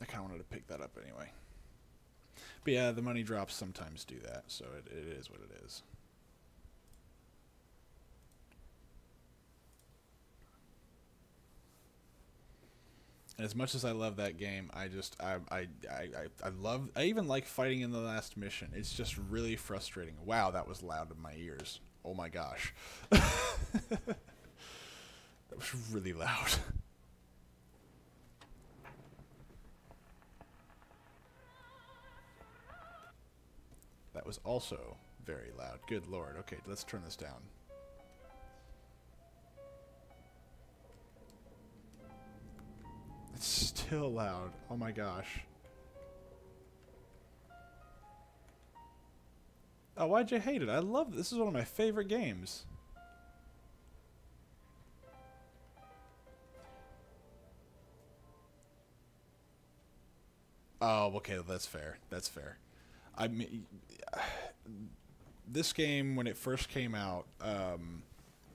I kind of wanted to pick that up anyway. But yeah, the money drops sometimes do that, so it, it is what it is. And as much as I love that game, I just I, I I I I love I even like fighting in the last mission. It's just really frustrating. Wow, that was loud in my ears. Oh my gosh. that was really loud. That was also very loud. Good lord. Okay, let's turn this down. It's still loud. Oh my gosh. Oh, why'd you hate it? I love this. is one of my favorite games. Oh, okay, that's fair. That's fair. I mean, this game when it first came out, um,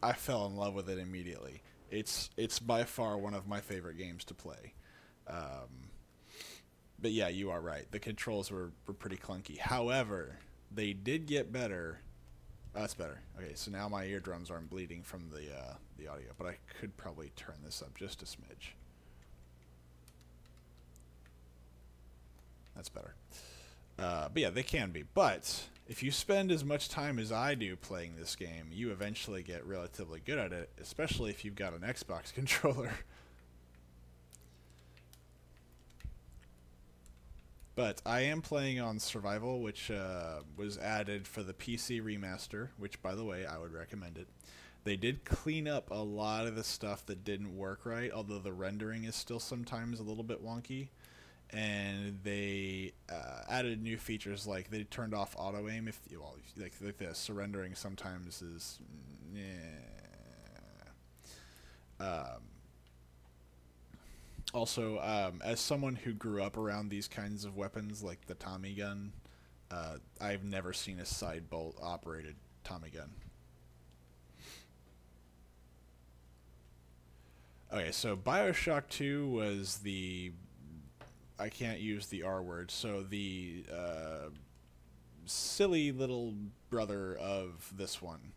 I fell in love with it immediately. It's it's by far one of my favorite games to play. Um, but yeah, you are right. The controls were, were pretty clunky. However, they did get better. Oh, that's better. Okay, so now my eardrums aren't bleeding from the uh, the audio, but I could probably turn this up just a smidge. That's better. Uh, but yeah, they can be. But if you spend as much time as I do playing this game, you eventually get relatively good at it, especially if you've got an Xbox controller. But I am playing on Survival, which uh, was added for the PC remaster, which, by the way, I would recommend it. They did clean up a lot of the stuff that didn't work right, although the rendering is still sometimes a little bit wonky and they uh, added new features like they turned off auto aim if well like like this surrendering sometimes is yeah. Um, also, um, as someone who grew up around these kinds of weapons like the Tommy gun, uh, I've never seen a side bolt operated Tommy gun. Okay, so Bioshock 2 was the I can't use the R word. So the uh, silly little brother of this one,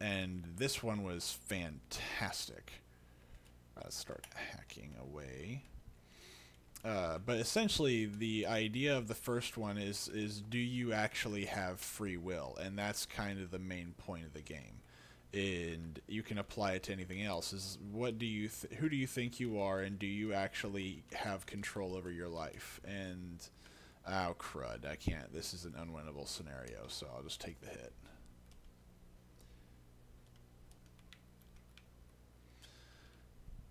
and this one was fantastic. Let's start hacking away. Uh, but essentially, the idea of the first one is is do you actually have free will, and that's kind of the main point of the game and you can apply it to anything else. Is what do you th- who do you think you are and do you actually have control over your life? And oh crud i can't. This is an unwinnable scenario so i'll just take the hit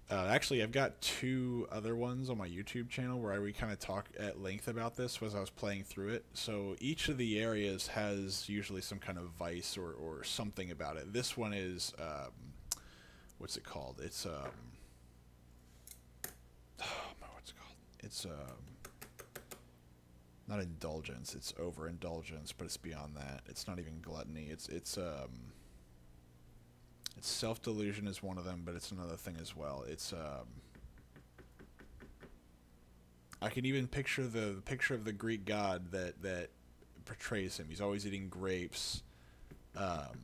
Uh, actually, I've got two other ones on my YouTube channel where I we kind of talk at length about this as I was playing through it. So each of the areas has usually some kind of vice or, or something about it. This one is, um, what's it called? It's, um, oh, what's it called? It's, um, not indulgence. It's overindulgence, but it's beyond that. It's not even gluttony. It's, it's, um, it's self delusion is one of them, but it's another thing as well. It's um, I can even picture the, the picture of the Greek god that that portrays him. He's always eating grapes. Um,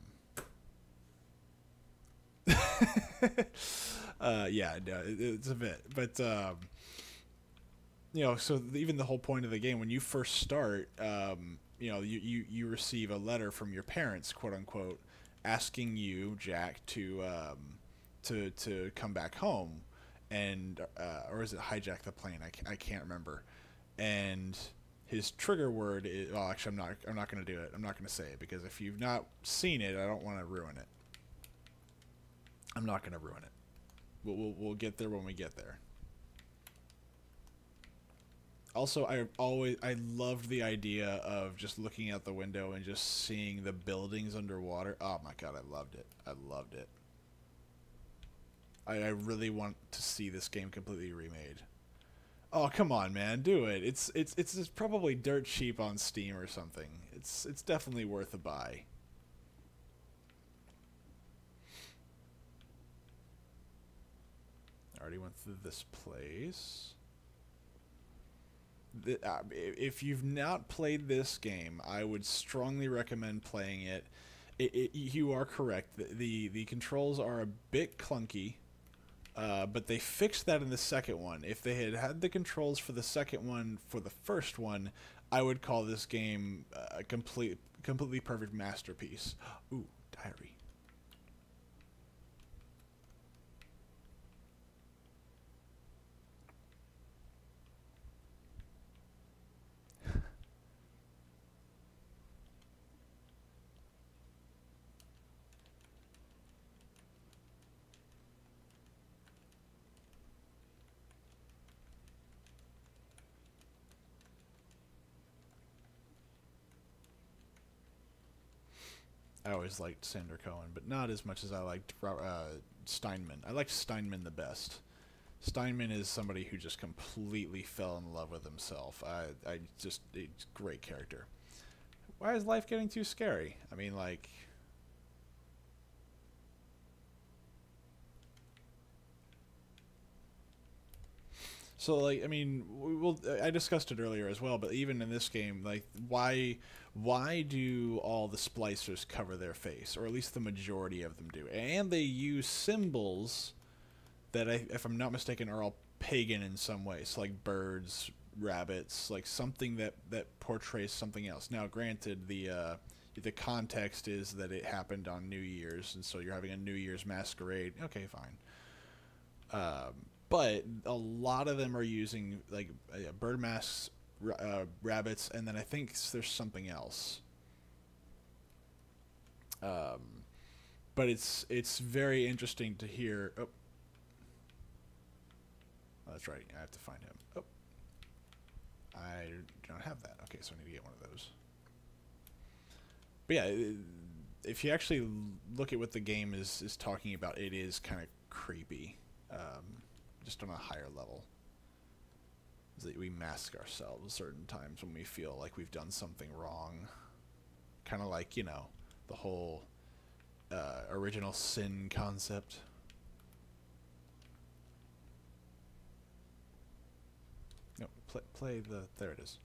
uh, yeah, no, it, it's a bit, but um, you know, so even the whole point of the game when you first start, um, you know, you, you you receive a letter from your parents, quote unquote, asking you, Jack, to um, to to come back home, and uh, or is it hijack the plane? I, I can't remember. And his trigger word is well, actually, I'm not I'm not going to do it. I'm not going to say it because if you've not seen it, I don't want to ruin it. I'm not going to ruin it. We'll, we'll we'll get there when we get there also i always i loved the idea of just looking out the window and just seeing the buildings underwater. Oh my god i loved it. I loved it. I, I really want to see this game completely remade. Oh come on man. Do it. It's it's it's, probably dirt cheap on steam or something. It's it's definitely worth a buy. I already went through this place if you've not played this game, I would strongly recommend playing it. It, it you are correct. The, the the controls are a bit clunky, uh, but they fixed that in the second one. If they had had the controls for the second one for the first one, I would call this game a complete completely perfect masterpiece. Ooh, diary. I always liked Sander Cohen, but not as much as I liked uh, Steinman. I liked Steinman the best. Steinman is somebody who just completely fell in love with himself. I, I just, it's great character. Why is life getting too scary? I mean, like, So like I mean, we will I discussed it earlier as well, but even in this game, like why why do all the splicers cover their face, or at least the majority of them do, and they use symbols that, I, if I'm not mistaken, are all pagan in some way. So like birds, rabbits, like something that that portrays something else. Now, granted, the uh, the context is that it happened on New Year's, and so you're having a New Year's masquerade. Okay, fine. Um, but a lot of them are using like uh, bird masks, uh, rabbits, and then I think there's something else. Um, but it's it's very interesting to hear. Oh, oh, that's right. I have to find him. Oh, I don't have that. Okay, so I need to get one of those. But yeah, if you actually look at what the game is is talking about, it is kind of creepy. Um, just on a higher level. Is that we mask ourselves certain times when we feel like we've done something wrong. Kind of like, you know, the whole uh, original sin concept. No, play, play the. There it is.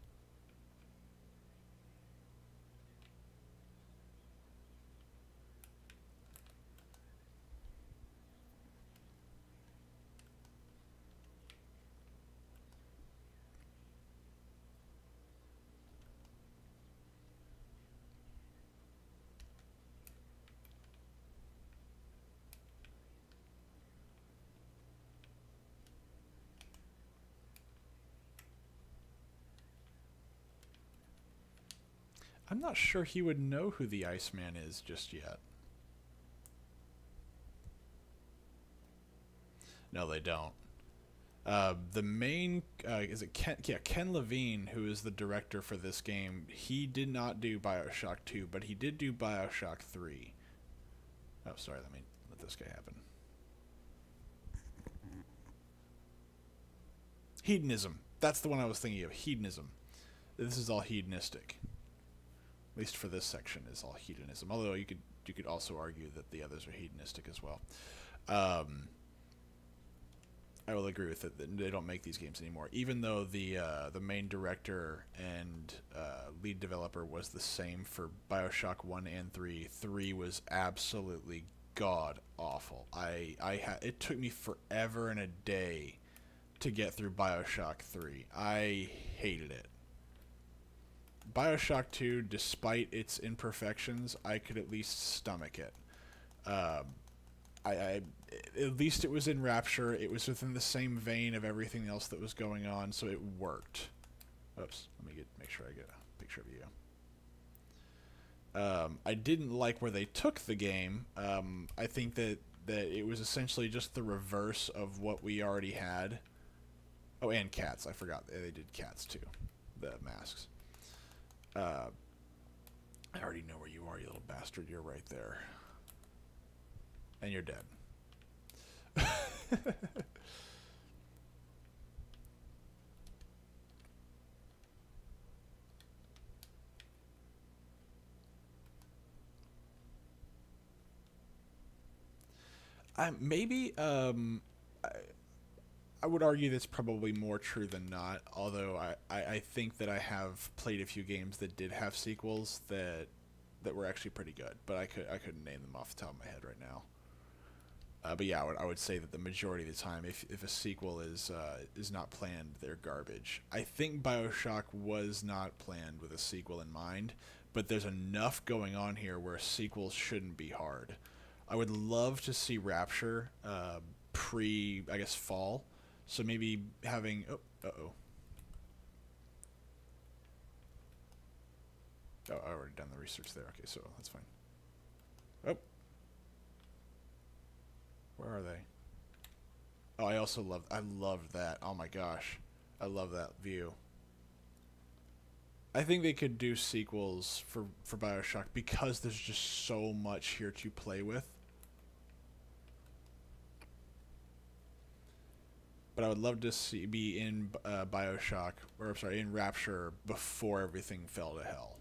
I'm not sure he would know who the Iceman is just yet. No, they don't. Uh, the main uh, is it Ken? Yeah, Ken Levine, who is the director for this game. He did not do Bioshock Two, but he did do Bioshock Three. Oh, sorry. Let me let this guy happen. Hedonism. That's the one I was thinking of. Hedonism. This is all hedonistic least for this section, is all hedonism. Although you could you could also argue that the others are hedonistic as well. Um, I will agree with it. That they don't make these games anymore, even though the uh, the main director and uh, lead developer was the same for Bioshock One and Three. Three was absolutely god awful. I I ha- it took me forever and a day to get through Bioshock Three. I hated it. Bioshock 2, despite its imperfections, I could at least stomach it. Um, I, I, at least it was in Rapture. It was within the same vein of everything else that was going on, so it worked. Oops, let me get make sure I get a picture of you. Um, I didn't like where they took the game. Um, I think that that it was essentially just the reverse of what we already had. Oh, and cats. I forgot they did cats too. The masks. Uh, I already know where you are, you little bastard. You're right there. And you're dead. I, maybe um, I, I would argue that's probably more true than not. Although I, I, I think that I have played a few games that did have sequels that that were actually pretty good, but I could I couldn't name them off the top of my head right now. Uh, but yeah, I would, I would say that the majority of the time, if, if a sequel is uh, is not planned, they're garbage. I think Bioshock was not planned with a sequel in mind, but there's enough going on here where sequels shouldn't be hard. I would love to see Rapture uh, pre, I guess, fall. So maybe having oh, uh oh. Oh, I already done the research there. Okay, so that's fine. Oh. Where are they? Oh, I also love I love that. Oh my gosh. I love that view. I think they could do sequels for for BioShock because there's just so much here to play with. But I would love to see be in uh, BioShock or sorry, in Rapture before everything fell to hell.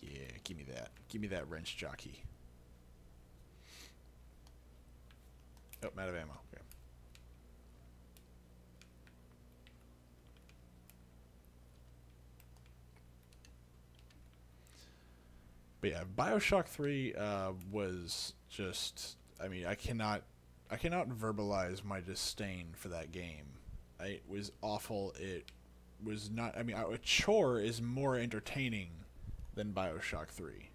Yeah, give me that. Give me that wrench jockey. Oh, I'm out of ammo. Okay. But yeah, Bioshock 3 uh, was just. I mean, I cannot. I cannot verbalize my disdain for that game. It was awful. It was not. I mean, a chore is more entertaining than Bioshock 3.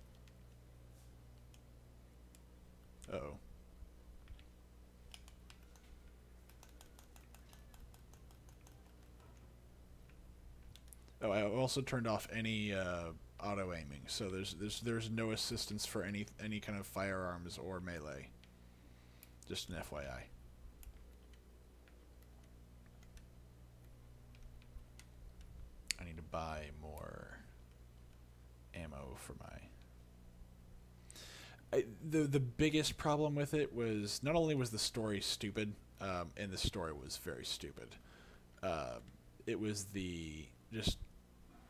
Uh oh. Oh, I also turned off any uh, auto aiming, so there's there's there's no assistance for any any kind of firearms or melee. Just an FYI. I need to buy more ammo for my. I, the the biggest problem with it was not only was the story stupid, um, and the story was very stupid. Uh, it was the just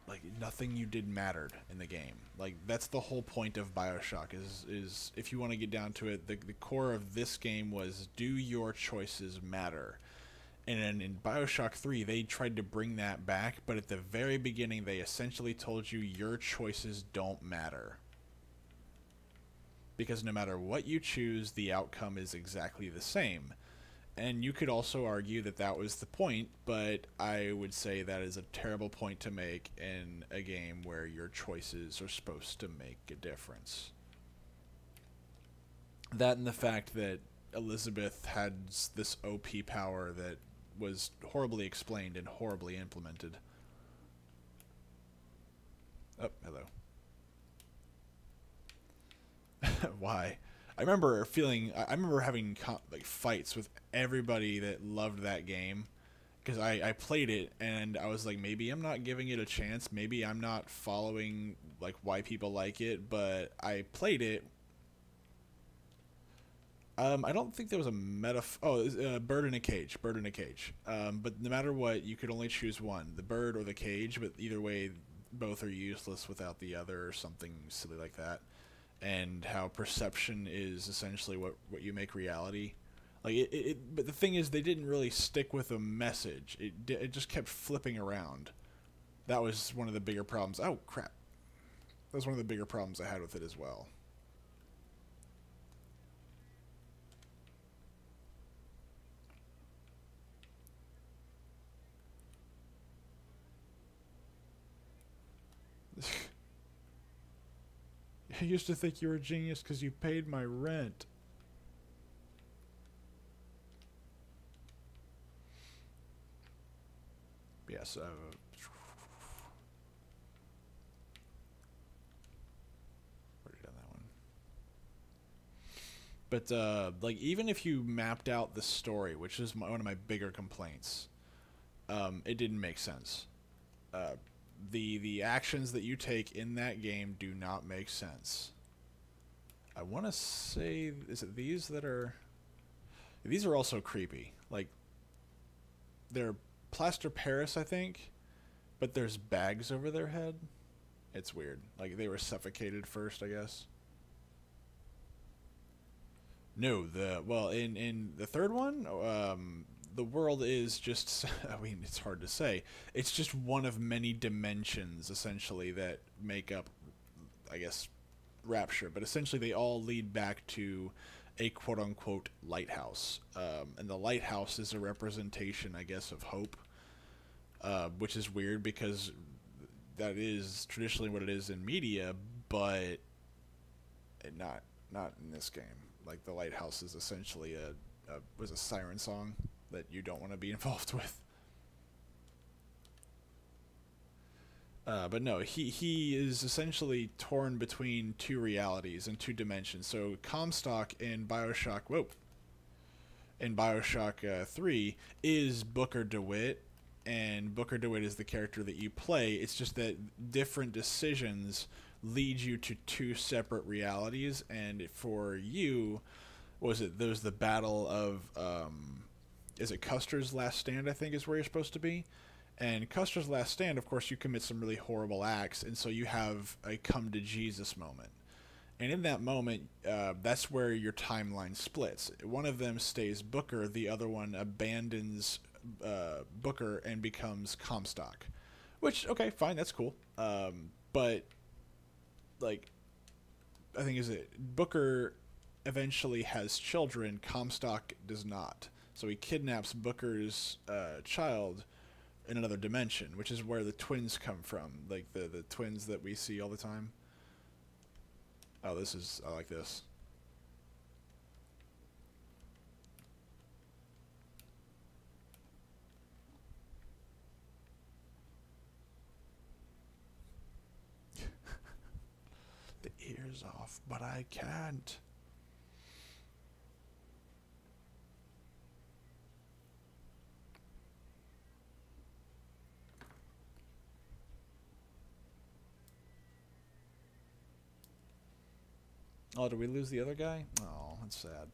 like nothing you did mattered in the game. Like that's the whole point of BioShock is is if you want to get down to it, the the core of this game was do your choices matter? And in Bioshock 3, they tried to bring that back, but at the very beginning, they essentially told you your choices don't matter. Because no matter what you choose, the outcome is exactly the same. And you could also argue that that was the point, but I would say that is a terrible point to make in a game where your choices are supposed to make a difference. That and the fact that Elizabeth had this OP power that was horribly explained and horribly implemented. Oh, hello. Why? I remember feeling. I remember having like fights with everybody that loved that game because I, I played it and I was like maybe I'm not giving it a chance maybe I'm not following like why people like it but I played it um, I don't think there was a meta. Oh, a uh, bird in a cage. Bird in a cage. Um, but no matter what, you could only choose one: the bird or the cage. But either way, both are useless without the other, or something silly like that. And how perception is essentially what what you make reality. Like it, it, but the thing is, they didn't really stick with a message. It it just kept flipping around. That was one of the bigger problems. Oh crap! That was one of the bigger problems I had with it as well. I used to think you were a genius because you paid my rent. Yes, uh. But uh, like, even if you mapped out the story, which is my, one of my bigger complaints, um, it didn't make sense. Uh, the the actions that you take in that game do not make sense. I want to say, is it these that are? These are also creepy. Like they're plaster Paris, I think, but there's bags over their head. It's weird. Like they were suffocated first, I guess. No, the well in in the third one, um, the world is just. I mean, it's hard to say. It's just one of many dimensions, essentially, that make up, I guess, Rapture. But essentially, they all lead back to a quote unquote lighthouse, um, and the lighthouse is a representation, I guess, of hope. Uh, which is weird because that is traditionally what it is in media, but not not in this game. Like the lighthouse is essentially a, a was a siren song that you don't want to be involved with. Uh, but no, he he is essentially torn between two realities and two dimensions. So Comstock in Bioshock, whoa, in Bioshock uh, Three is Booker DeWitt, and Booker DeWitt is the character that you play. It's just that different decisions lead you to two separate realities, and for you, was it there was the battle of um, is it Custer's Last Stand? I think is where you're supposed to be. And Custer's Last Stand, of course, you commit some really horrible acts, and so you have a come to Jesus moment. And in that moment, uh, that's where your timeline splits. One of them stays Booker, the other one abandons uh, Booker and becomes Comstock. Which, okay, fine, that's cool. Um, but, like, I think is it Booker eventually has children, Comstock does not. So he kidnaps Booker's uh, child in another dimension, which is where the twins come from, like the the twins that we see all the time. Oh, this is I like this. the ears off, but I can't. Oh, did we lose the other guy? Oh, that's sad.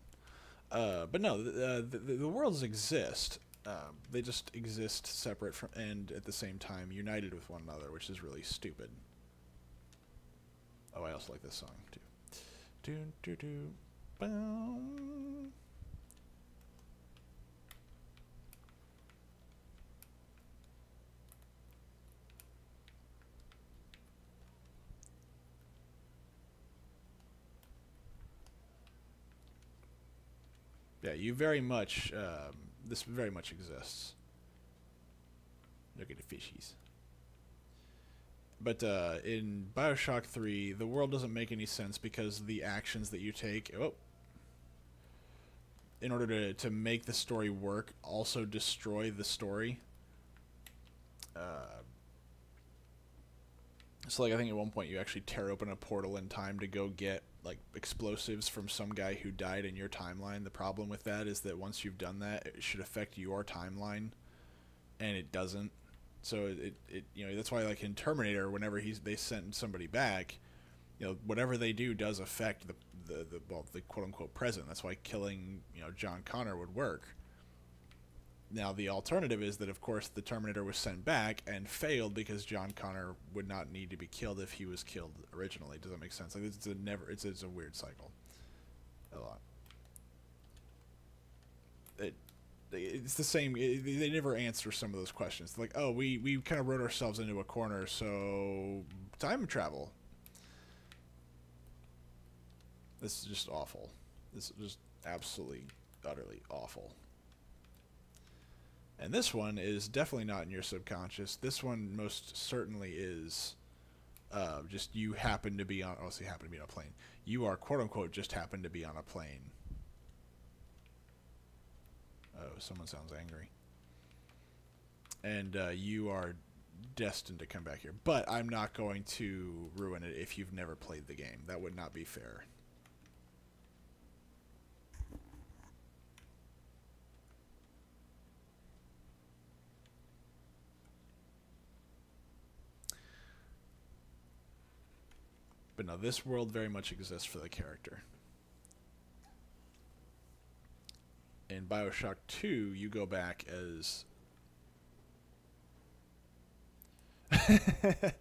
Uh, but no, the, uh, the, the worlds exist. Uh, they just exist separate from and at the same time united with one another, which is really stupid. Oh, I also like this song too. Do do do. Boom. Yeah, you very much. Um, this very much exists. Look at the fishies. But uh, in Bioshock 3, the world doesn't make any sense because the actions that you take. Oh, in order to, to make the story work, also destroy the story. Uh, so, like, I think at one point you actually tear open a portal in time to go get like explosives from some guy who died in your timeline. The problem with that is that once you've done that, it should affect your timeline, and it doesn't. So it, it you know that's why like in Terminator, whenever he's they send somebody back, you know whatever they do does affect the the, the well the quote unquote present. That's why killing you know John Connor would work. Now the alternative is that of course the Terminator was sent back and failed because John Connor would not need to be killed if he was killed originally. Does that make sense? Like it's a never it's it's a weird cycle. A lot. It it's the same. It, they never answer some of those questions. Like, oh, we we kind of wrote ourselves into a corner, so time travel. This is just awful. This is just absolutely, utterly awful. And this one is definitely not in your subconscious. This one most certainly is uh, just you happen to be on, you happen to be on a plane. You are, quote unquote, just happen to be on a plane. Oh, someone sounds angry. And uh, you are destined to come back here. But I'm not going to ruin it if you've never played the game. That would not be fair. But now this world very much exists for the character. In Bioshock 2, you go back as.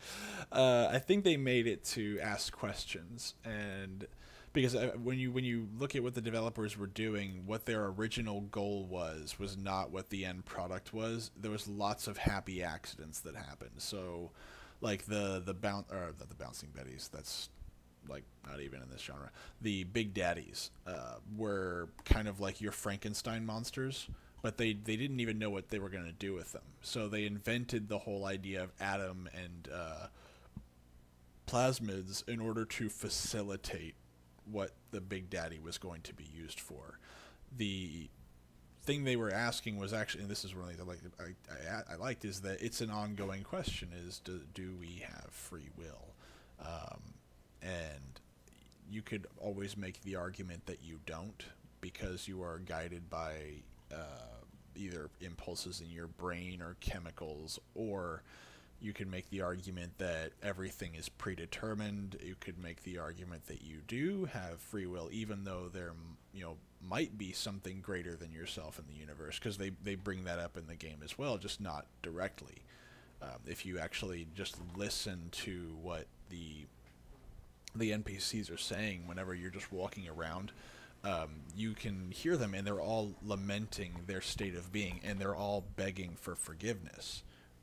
uh, I think they made it to ask questions, and because uh, when you when you look at what the developers were doing, what their original goal was was not what the end product was. There was lots of happy accidents that happened. So, like the the bounce or the, the bouncing betties. That's like not even in this genre. The big daddies uh, were kind of like your Frankenstein monsters but they they didn't even know what they were going to do with them. So they invented the whole idea of Adam and uh, plasmids in order to facilitate what the Big Daddy was going to be used for. The thing they were asking was actually, and this is one really the like I, I, I liked is that it's an ongoing question: is do, do we have free will? Um, and you could always make the argument that you don't because you are guided by uh, either impulses in your brain or chemicals, or you can make the argument that everything is predetermined. You could make the argument that you do have free will, even though there, you know, might be something greater than yourself in the universe, because they they bring that up in the game as well, just not directly. Um, if you actually just listen to what the the NPCs are saying whenever you're just walking around, um, you can hear them and they're all lamenting their state of being and they're all begging for forgiveness.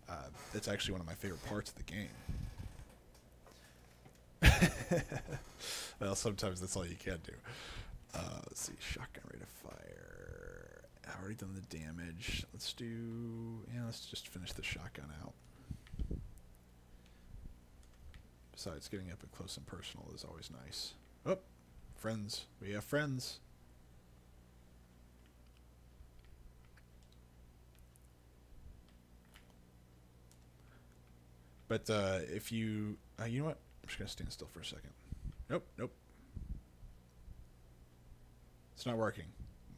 Uh, that's actually one of my favorite parts of the game. well, sometimes that's all you can do. Uh, let's see, shotgun rate of fire. I've already done the damage. Let's do, yeah, let's just finish the shotgun out. Besides, getting up and close and personal is always nice. Oh, Friends. We have friends. But uh, if you, uh, you know what? I'm just gonna stand still for a second. Nope, nope. It's not working.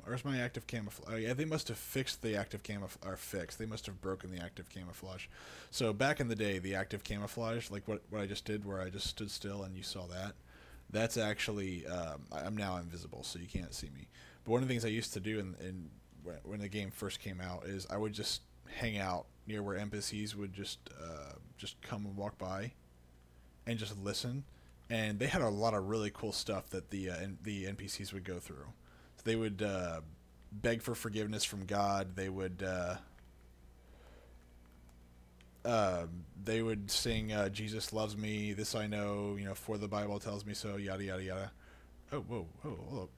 Where's my active camouflage? Oh, yeah, they must have fixed the active camouflage. Or fixed. They must have broken the active camouflage. So back in the day, the active camouflage, like what what I just did, where I just stood still and you saw that that's actually um, I'm now invisible, so you can't see me. But one of the things I used to do in, in when the game first came out is I would just hang out near where NPCs would just uh, just come and walk by, and just listen. And they had a lot of really cool stuff that the uh, the NPCs would go through. They would uh, beg for forgiveness from God. They would uh, uh, they would sing uh, "Jesus loves me," "This I know," you know, "For the Bible tells me so," yada yada yada. Oh, whoa, whoa, hold up.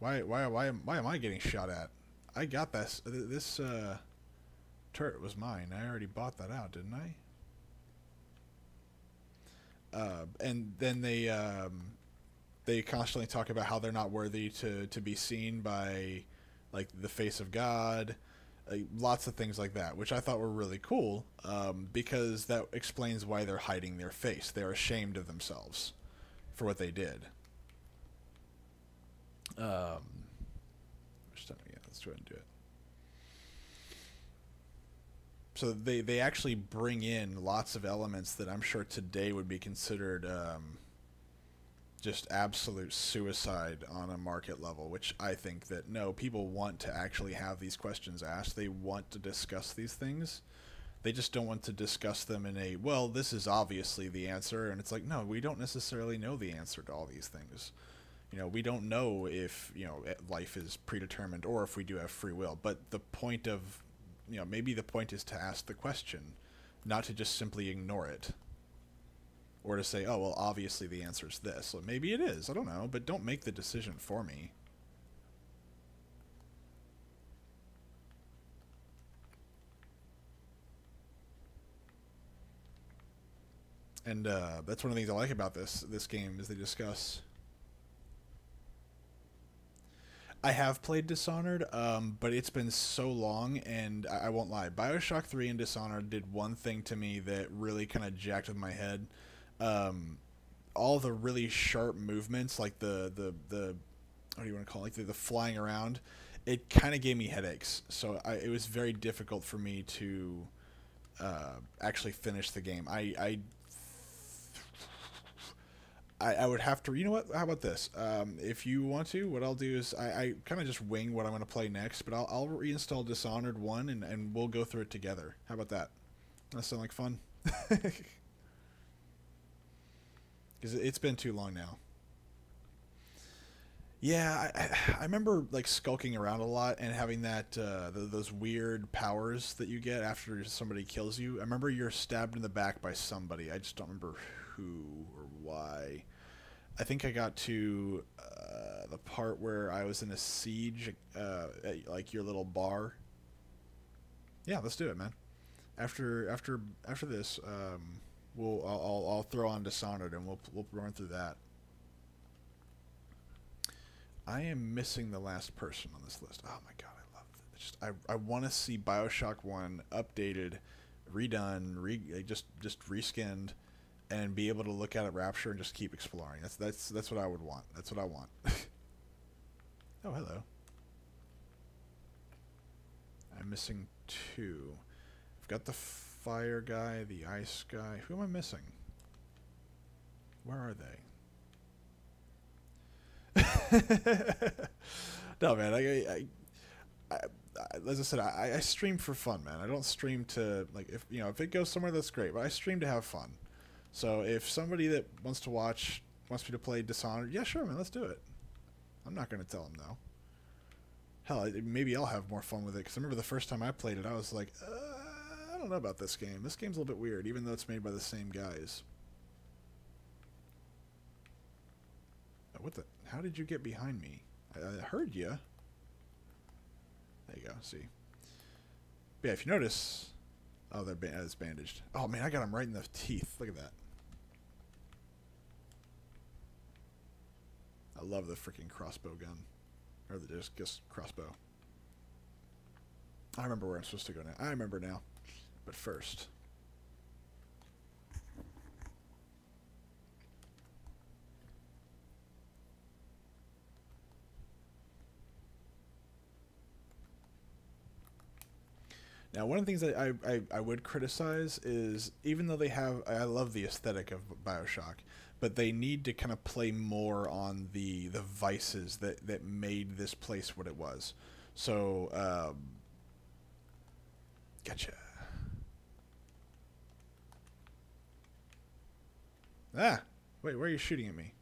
Why, why, why, why am I getting shot at? I got this. This uh, turret was mine. I already bought that out, didn't I? Uh, and then they um, they constantly talk about how they're not worthy to to be seen by like the face of God uh, lots of things like that, which I thought were really cool um, because that explains why they're hiding their face. They're ashamed of themselves for what they did. Um, let's go ahead and do it. So they, they actually bring in lots of elements that I'm sure today would be considered um, just absolute suicide on a market level, which I think that no, people want to actually have these questions asked. They want to discuss these things. They just don't want to discuss them in a, well, this is obviously the answer. And it's like, no, we don't necessarily know the answer to all these things. You know, we don't know if, you know, eh, life is predetermined or if we do have free will. But the point of, you know, maybe the point is to ask the question, not to just simply ignore it or to say, oh, well, obviously the answer is this. Well, maybe it is. I don't know. But don't make the decision for me. And uh, that's one of the things I like about this this game is they discuss. I have played Dishonored, um, but it's been so long, and I, I won't lie. Bioshock Three and Dishonored did one thing to me that really kind of jacked with my head um, all the really sharp movements, like the the the what do you want to call it, like the, the flying around, it kind of gave me headaches. So I, it was very difficult for me to uh, actually finish the game. I, I I, would have to. You know what? How about this? Um, if you want to, what I'll do is I, I kind of just wing what I'm going to play next, but I'll, I'll reinstall Dishonored one and, and we'll go through it together. How about that? That sound like fun? Because it's been too long now. Yeah, I, I remember like skulking around a lot and having that uh, the, those weird powers that you get after somebody kills you. I remember you're stabbed in the back by somebody. I just don't remember who or why. I think I got to uh, the part where I was in a siege, uh, at, like your little bar. Yeah, let's do it, man. After after after this, um, we'll I'll, I'll, throw on Dishonored and we'll we'll run through that. I am missing the last person on this list. Oh my god, I love it. Just I I want to see BioShock One updated, redone, re just just reskinned, and be able to look at it Rapture and just keep exploring. That's that's that's what I would want. That's what I want. oh hello. I'm missing two. I've got the fire guy, the ice guy. Who am I missing? Where are they? no, man. I, I, I, I, as I said, I, I stream for fun, man. I don't stream to like if you know if it goes somewhere that's great, but I stream to have fun. So if somebody that wants to watch wants me to play Dishonored, yeah, sure, man, let's do it. I'm not gonna tell them no. Hell, maybe I'll have more fun with it because I remember the first time I played it, I was like, I don't know about this game. This game's a little bit weird, even though it's made by the same guys. What the? How did you get behind me? I, I heard you. There you go. See. But yeah, if you notice, oh, they're ba it's bandaged. Oh man, I got them right in the teeth. Look at that. I love the freaking crossbow gun, or the just just crossbow. I remember where I'm supposed to go now. I remember now, but first. Now, one of the things that I, I, I, would criticize is even though they have, I love the aesthetic of Bioshock, but they need to kind of play more on the the vices that, that made this place what it was. So, um, gotcha. Ah, wait, where are you shooting at me?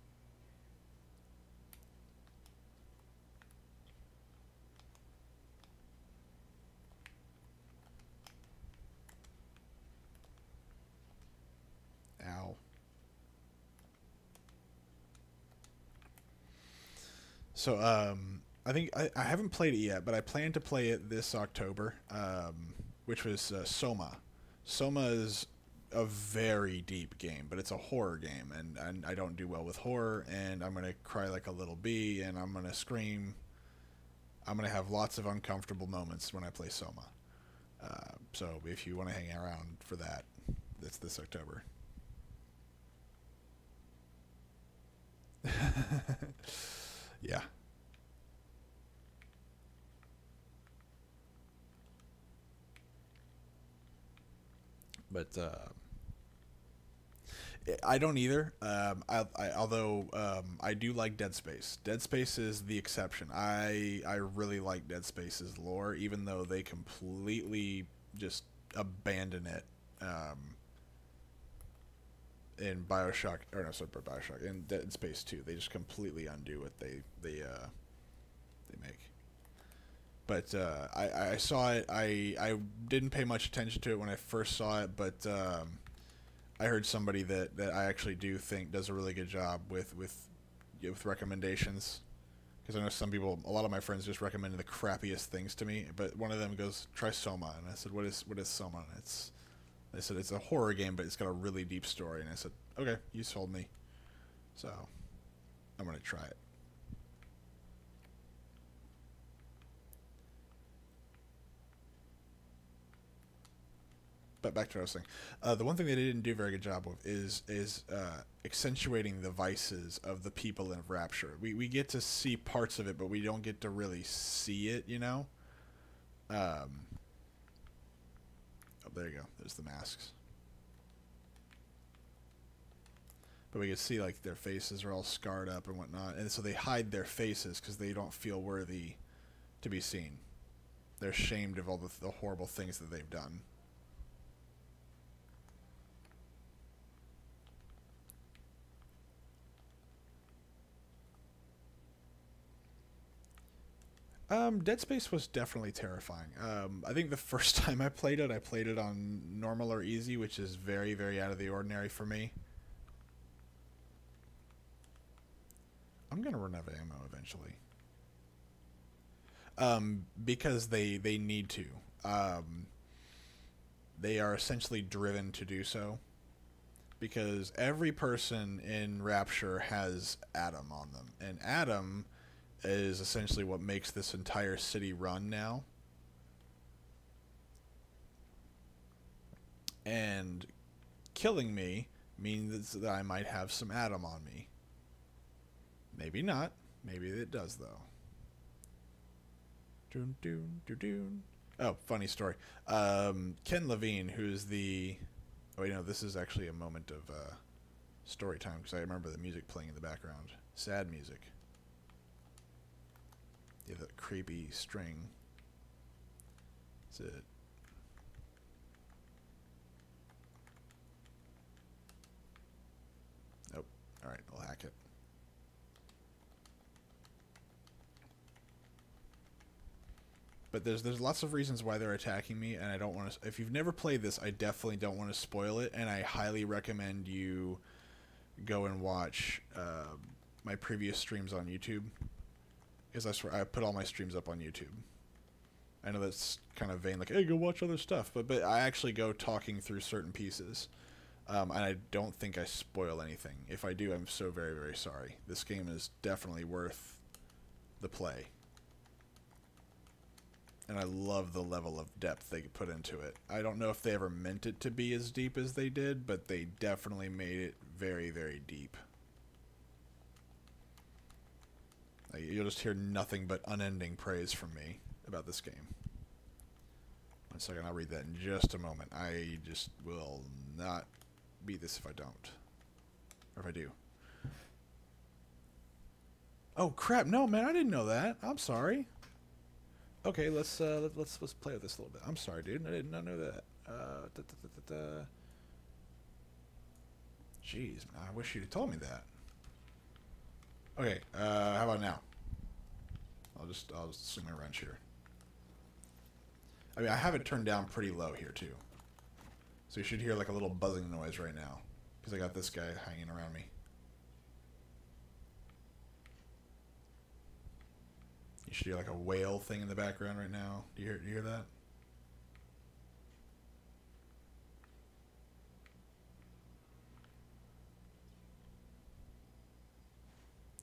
Ow. So um, I think I, I, haven't played it yet, but I plan to play it this October, um, which was uh, Soma. Soma is a very deep game, but it's a horror game, and, and I don't do well with horror, and I'm gonna cry like a little bee, and I'm gonna scream. I'm gonna have lots of uncomfortable moments when I play Soma. Uh, so if you want to hang around for that, it's this October. Yeah. But uh, I don't either. Um, I, I, although um, I do like Dead Space. Dead Space is the exception. I I really like Dead Space's lore, even though they completely just abandon it. Um, in Bioshock, or no, sorry, Bioshock, in Dead Space Two, they just completely undo what they they uh, they make. But uh, I, I saw it. I I didn't pay much attention to it when I first saw it, but um, I heard somebody that, that I actually do think does a really good job with with with recommendations. Because I know some people, a lot of my friends just recommended the crappiest things to me. But one of them goes, "Try Soma," and I said, "What is what is Soma?" And it's they said it's a horror game, but it's got a really deep story. And I said, okay, you sold me. So I'm going to try it. But back to what I was saying. Uh, the one thing they didn't do a very good job of is is uh, accentuating the vices of the people in Rapture. We we get to see parts of it, but we don't get to really see it. You know. Um, Oh, there you go. There's the masks. But we can see like their faces are all scarred up and whatnot, and so they hide their faces because they don't feel worthy to be seen. They're ashamed of all the, the horrible things that they've done. Um, Dead Space was definitely terrifying. Um, I think the first time I played it, I played it on normal or easy, which is very, very out of the ordinary for me. I'm gonna run out of ammo eventually. Um, because they they need to. Um, they are essentially driven to do so. Because every person in Rapture has Adam on them, and Adam is essentially what makes this entire city run now. And killing me means that I might have some Adam on me. Maybe not. Maybe it does, though. Doon, doon, doon, doon. Oh, funny story. Um, Ken Levine, who's the. Oh, you know, this is actually a moment of uh, story time because I remember the music playing in the background. Sad music. Yeah, that creepy string. That's it. Nope. Alright, I'll hack it. But there's there's lots of reasons why they're attacking me, and I don't want to. If you've never played this, I definitely don't want to spoil it, and I highly recommend you go and watch uh, my previous streams on YouTube because I swear I put all my streams up on YouTube. I know that's kind of vain, like, hey, go watch other stuff, but but I actually go talking through certain pieces, um, and I don't think I spoil anything. If I do, I'm so very very sorry. This game is definitely worth the play, and I love the level of depth they put into it. I don't know if they ever meant it to be as deep as they did, but they definitely made it very very deep. You'll just hear nothing but unending praise from me about this game. One second, I'll read that in just a moment. I just will not beat this if I don't. Or if I do. Oh crap! No, man, I didn't know that. I'm sorry. Okay, let's uh, let, let's let's play with this a little bit. I'm sorry, dude. I did not know that. Uh, da, da, da, Jeez, man, I wish you'd have told me that. Okay, uh, how about now? I'll just, I'll just swing my wrench here. I mean, I have it turned down pretty low here, too. So you should hear like a little buzzing noise right now. Because I got this guy hanging around me. You should hear like a whale thing in the background right now. Do you hear, do you hear that?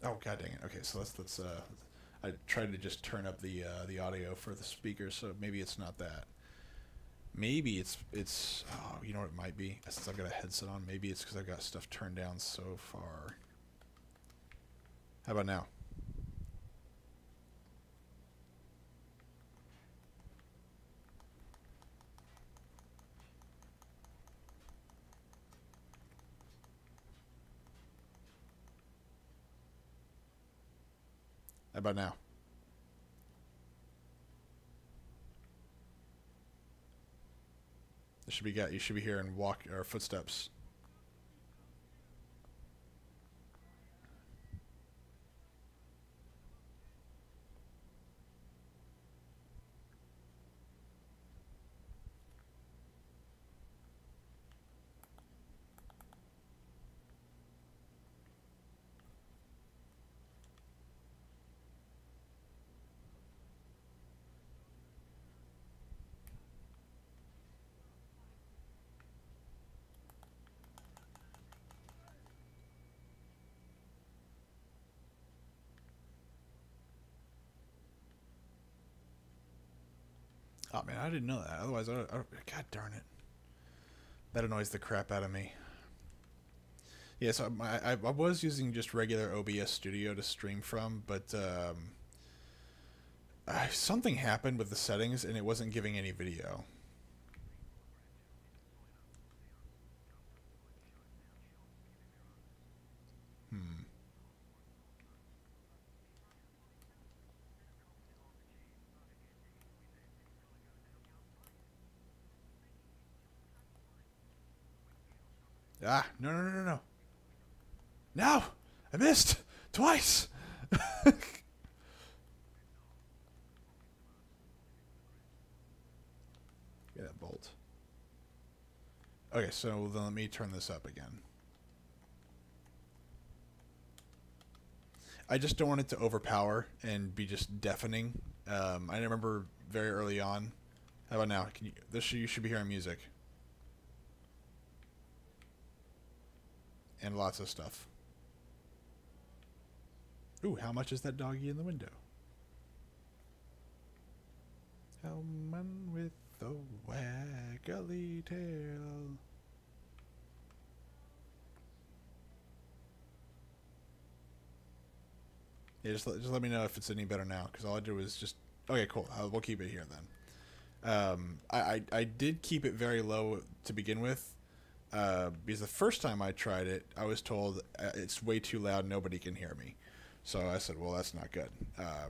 Oh god dang it. Okay, so let's let's uh I tried to just turn up the uh, the audio for the speakers, so maybe it's not that. Maybe it's it's oh, you know what it might be since I've got a headset on. Maybe it's because I've got stuff turned down so far. How about now? How about now? This should be got. You should be hearing walk or footsteps. Oh man, I didn't know that. Otherwise, I, I, God darn it, that annoys the crap out of me. Yeah, so I, I, I was using just regular OBS Studio to stream from, but um, something happened with the settings and it wasn't giving any video. Ah, no, no, no, no, no. Now I missed! Twice! Get that bolt. Okay, so then let me turn this up again. I just don't want it to overpower and be just deafening. Um, I remember very early on. How about now? Can you, this you should be hearing music. And lots of stuff. Ooh, how much is that doggy in the window? Hellman with the waggly tail. Yeah, just let, just let me know if it's any better now, because all I did was just okay, cool. Uh, we'll keep it here then. Um, I, I I did keep it very low to begin with, uh, because the first time I tried it, I was told uh, it's way too loud, nobody can hear me. So I said, well, that's not good. Uh,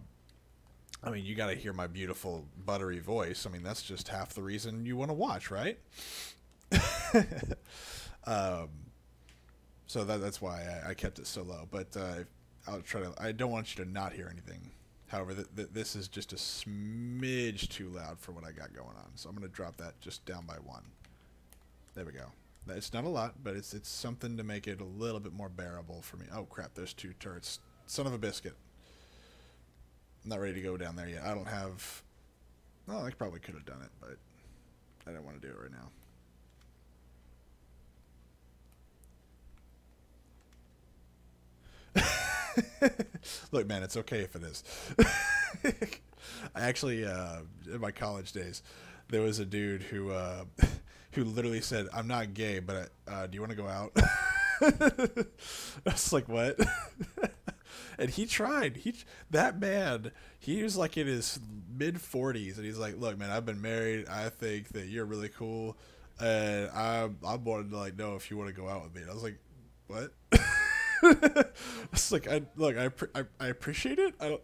I mean, you got to hear my beautiful buttery voice. I mean, that's just half the reason you want to watch, right? um, so that, that's why I, I, kept it so low. But uh, I'll try to. I don't want you to not hear anything. However, th- th- this is just a smidge too loud for what I got going on. So I'm going to drop that just down by one. There we go. It's not a lot, but it's it's something to make it a little bit more bearable for me. Oh crap! There's two turrets. Son of a biscuit. I'm not ready to go down there yet. I don't have. Well, I probably could have done it, but I don't want to do it right now. Look, man, it's okay if it is. I actually, uh, in my college days, there was a dude who uh, who literally said, "I'm not gay, but uh, do you want to go out?" I was like, "What?" and he tried. He that man, he was like in his mid 40s, and he's like, "Look, man, I've been married. I think that you're really cool, and I'm I wanted to like know if you want to go out with me." And I was like, "What?" it's like I look, I, I I appreciate it. I don't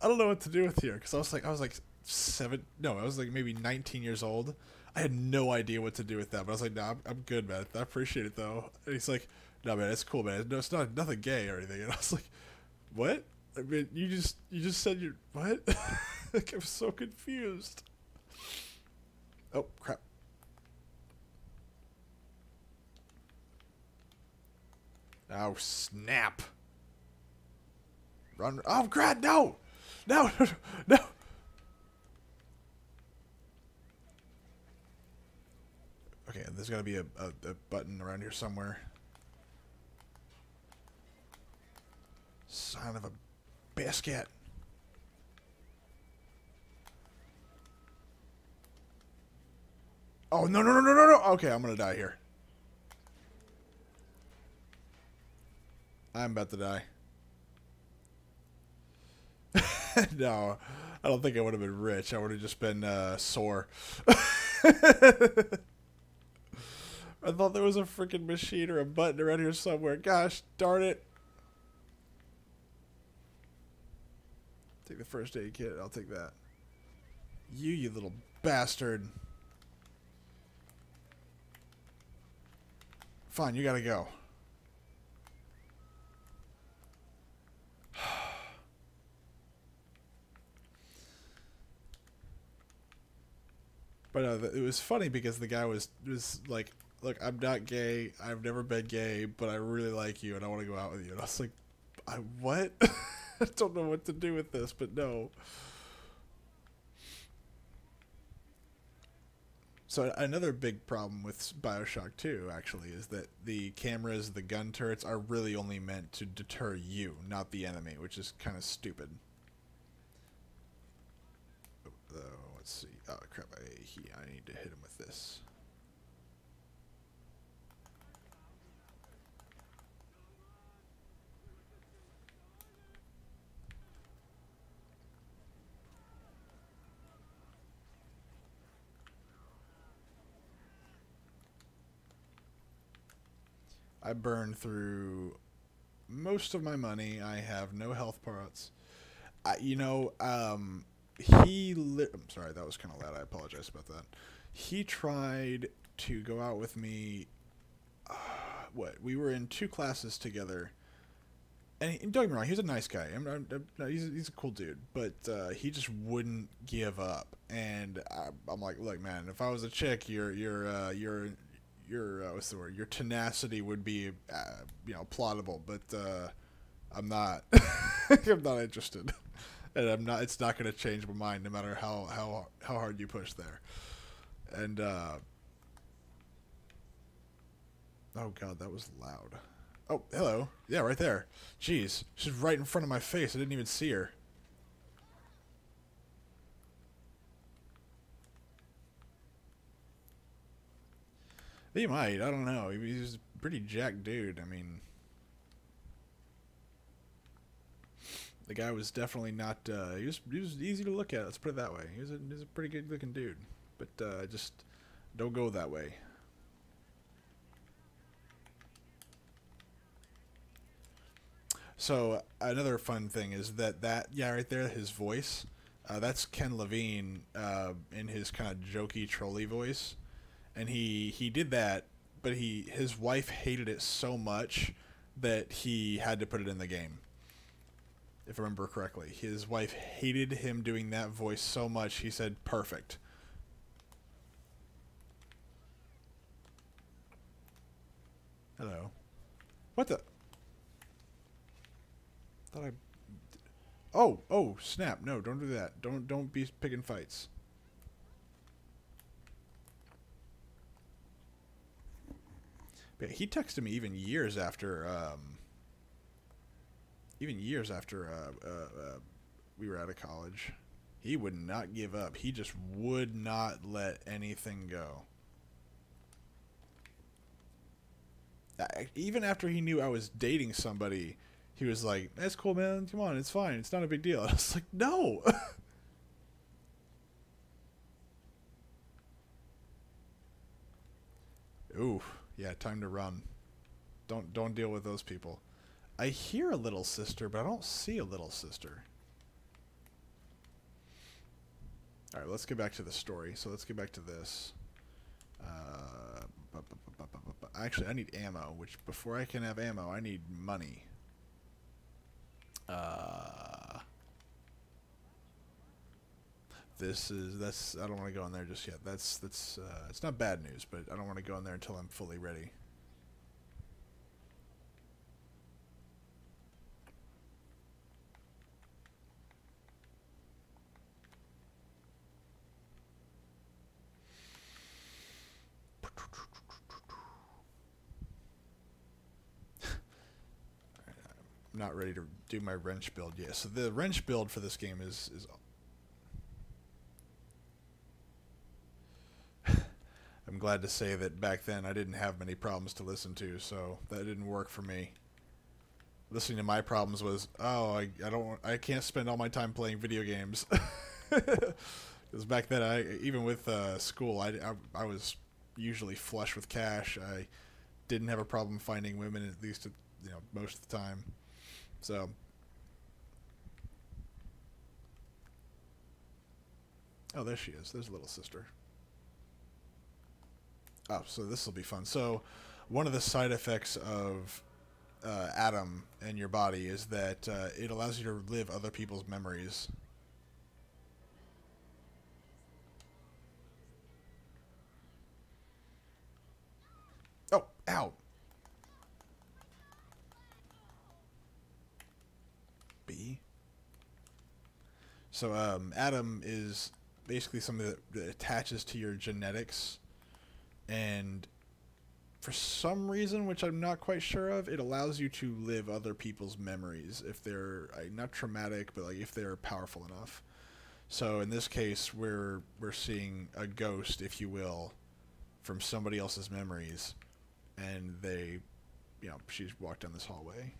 I don't know what to do with here because I was like I was like seven. No, I was like maybe 19 years old. I had no idea what to do with that, but I was like, "Nah, I'm, I'm good, man. I appreciate it though." And he's like, "No, man, it's cool, man. No, it's not nothing gay or anything." And I was like, "What?" I mean, you just you just said you're what? like I'm so confused. Oh crap! Oh snap! Run! Oh crap! No! No! No! no. Okay, there's got to be a, a, a button around here somewhere. Son of a biscuit. Oh, no, no, no, no, no, no. Okay, I'm going to die here. I'm about to die. no, I don't think I would have been rich. I would have just been uh, sore. I thought there was a freaking machine or a button around here somewhere. Gosh darn it. Take the first aid kit. I'll take that. You, you little bastard. Fine, you gotta go. but uh, it was funny because the guy was was like look, I'm not gay. I've never been gay, but I really like you and I want to go out with you. And I was like, I what? I don't know what to do with this, but no. So another big problem with BioShock 2 actually is that the cameras, the gun turrets are really only meant to deter you, not the enemy, which is kind of stupid. Oh, let's see. Oh crap! I, he, I need to hit him with this. I burned through most of my money. I have no health parts. I, you know, um, he. Li- I'm sorry, that was kind of loud. I apologize about that. He tried to go out with me. Uh, what? We were in two classes together, and he, don't get me wrong, he's a nice guy. I'm, I'm, I'm, he's he's a cool dude, but uh, he just wouldn't give up. And I, I'm like, look, man, if I was a chick, you're you're uh, your your uh, what's the word? Your tenacity would be, uh, you know, plottable. But uh, I'm not. I'm not interested, and I'm not. It's not going to change my mind, no matter how how how hard you push there. And uh, oh god, that was loud. Oh, hello. Yeah, right there. Jeez, she's right in front of my face. I didn't even see her. He might. I don't know. He's a pretty jacked dude. I mean, the guy was definitely not. Uh, he was. He was easy to look at. Let's put it that way. He was a. He was a pretty good looking dude. But uh, just don't go that way. So another fun thing is that that yeah right there his voice uh, that's Ken Levine uh, in his kind of jokey trolly voice, and he he did that, but he his wife hated it so much that he had to put it in the game. If I remember correctly, his wife hated him doing that voice so much he said perfect. Hello. What the? Thought I. Oh, oh, snap! No, don't do that. Don't don't be picking fights. He texted me even years after, um, even years after uh, uh, uh, we were out of college. He would not give up. He just would not let anything go. Even after he knew I was dating somebody he was like, "That's cool, man. Come on, it's fine. It's not a big deal." I was like, "No." Ooh, yeah, time to run. Don't don't deal with those people. I hear a little sister, but I don't see a little sister. All right, let's get back to the story. So let's get back to this. Uh, actually, I need ammo. Which before I can have ammo, I need money. Uh, this is that's I don't want to go in there just yet. That's that's uh, it's not bad news, but I don't want to go in there until I'm fully ready. not ready to do my wrench build yet. So the wrench build for this game is is. I'm glad to say that back then I didn't have many problems to listen to, so that didn't work for me. Listening to my problems was, oh, I, I don't, I can't spend all my time playing video games. Because back then, I even with uh, school, I, I, I was usually flush with cash. I didn't have a problem finding women at least, you know, most of the time. So. Oh, there she is. There's a little sister. Oh, so this will be fun. So, one of the side effects of uh, Adam in your body is that uh, it allows you to live other people's memories. Oh, ow. B. So um, Adam is basically something that attaches to your genetics, and for some reason, which I'm not quite sure of, it allows you to live other people's memories if they're not traumatic, but like if they're powerful enough. So in this case, we're we're seeing a ghost, if you will, from somebody else's memories, and they, you know, she's walked down this hallway.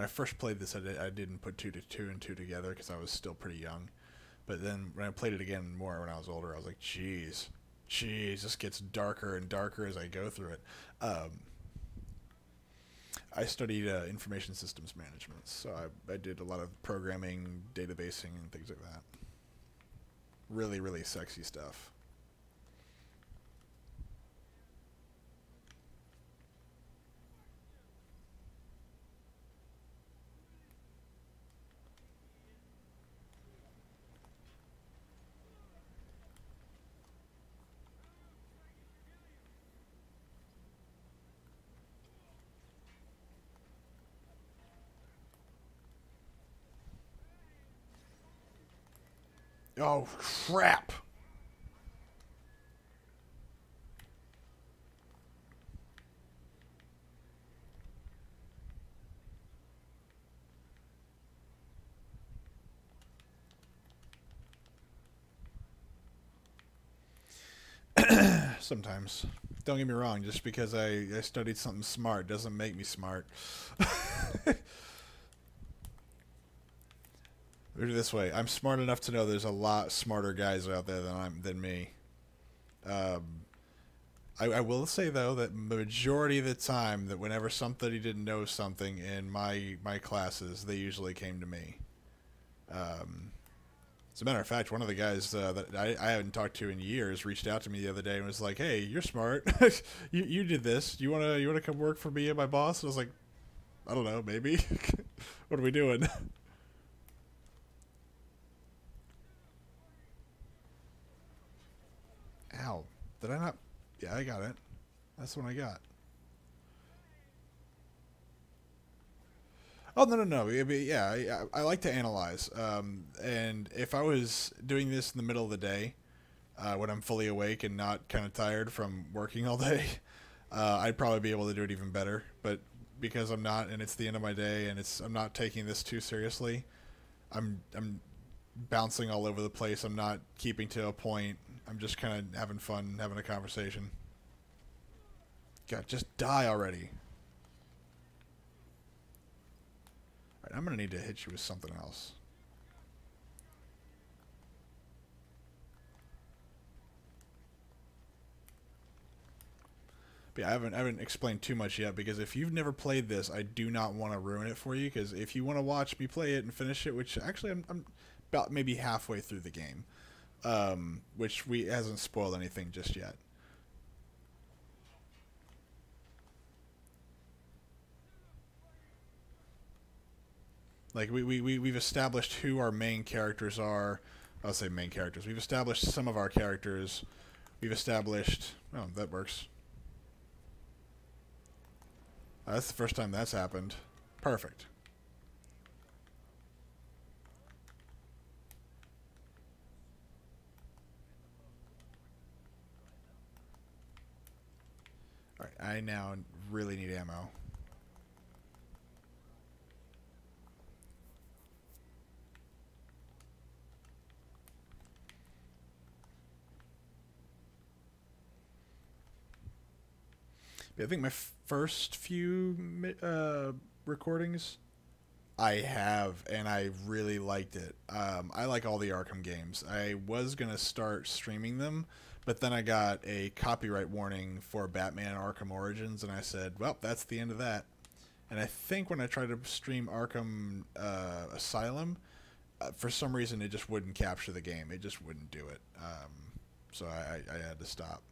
When I first played this, I, did, I didn't put two to two and two together because I was still pretty young. But then when I played it again more when I was older, I was like, "Jeez, jeez, this gets darker and darker as I go through it." Um, I studied uh, information systems management, so I, I did a lot of programming, databasing, and things like that. Really, really sexy stuff. Oh, crap. Sometimes. Don't get me wrong, just because I, I studied something smart doesn't make me smart. Put it this way: I'm smart enough to know there's a lot smarter guys out there than I'm than me. Um, I, I will say though that the majority of the time, that whenever somebody didn't know something in my my classes, they usually came to me. Um, as a matter of fact, one of the guys uh, that I, I haven't talked to in years reached out to me the other day and was like, "Hey, you're smart. you you did this. You wanna you wanna come work for me and my boss?" And I was like, "I don't know, maybe. what are we doing?" Ow. Did I not? Yeah, I got it. That's one I got. Oh no no no! Yeah, I, I like to analyze. Um, and if I was doing this in the middle of the day, uh, when I'm fully awake and not kind of tired from working all day, uh, I'd probably be able to do it even better. But because I'm not, and it's the end of my day, and it's I'm not taking this too seriously, I'm I'm bouncing all over the place. I'm not keeping to a point. I'm just kind of having fun, having a conversation. God, just die already. Alright, I'm going to need to hit you with something else. But yeah, I haven't I haven't explained too much yet because if you've never played this, I do not want to ruin it for you because if you want to watch me play it and finish it, which actually I'm, I'm about maybe halfway through the game, um, which we hasn't spoiled anything just yet. Like we, we, we we've established who our main characters are. I'll say main characters. We've established some of our characters. We've established oh that works. Uh, that's the first time that's happened. Perfect. Alright, I now really need ammo. I think my first few uh, recordings I have, and I really liked it. Um, I like all the Arkham games. I was gonna start streaming them, but then I got a copyright warning for Batman Arkham Origins, and I said, well, that's the end of that. And I think when I tried to stream Arkham uh, Asylum, uh, for some reason it just wouldn't capture the game. It just wouldn't do it. Um, so I, I had to stop.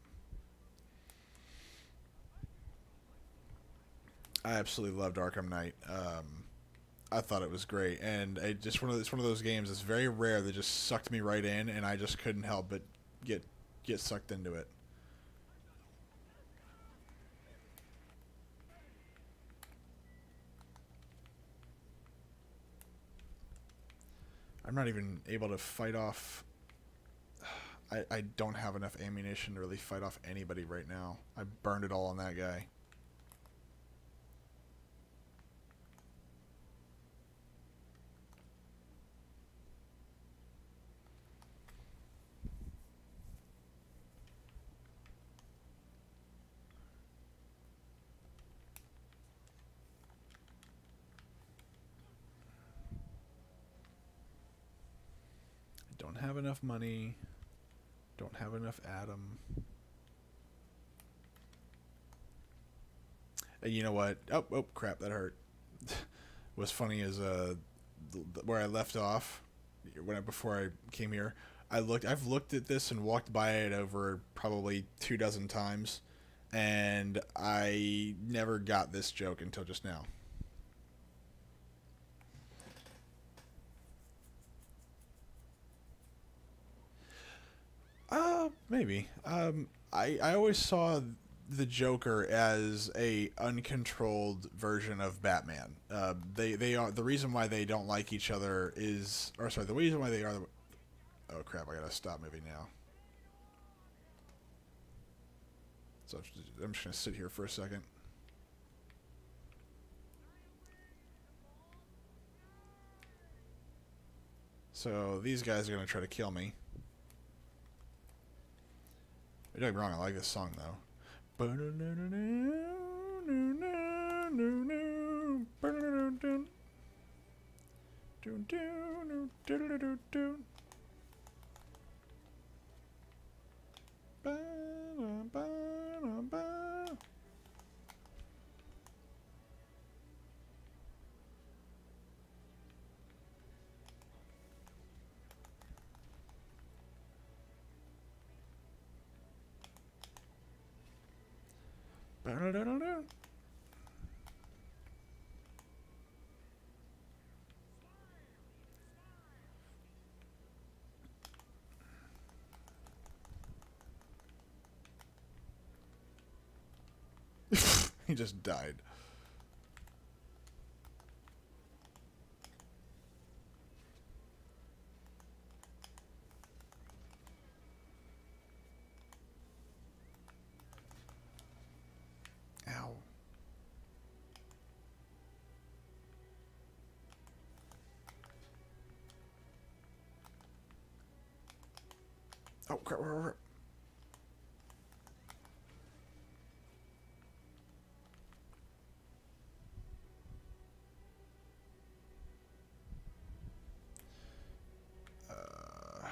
I absolutely loved Arkham Knight. Um, I thought it was great, and it just one of it's one of those games. It's very rare that just sucked me right in, and I just couldn't help but get get sucked into it. I'm not even able to fight off. I, I don't have enough ammunition to really fight off anybody right now. I burned it all on that guy. Don't have enough money. Don't have enough Adam. And you know what? Oh, oh, crap! That hurt. What's funny is uh, where I left off when I, before I came here. I looked. I've looked at this and walked by it over probably two dozen times, and I never got this joke until just now. Uh, maybe. Um, I I always saw the Joker as a uncontrolled version of Batman. Uh, they they are the reason why they don't like each other is, or sorry, the reason why they are. Oh crap! I gotta stop moving now. So I'm just gonna sit here for a second. So these guys are gonna try to kill me. Don't get me wrong, I like this song though. he just died. Ow. Oh, crap, crap, crap. Uh,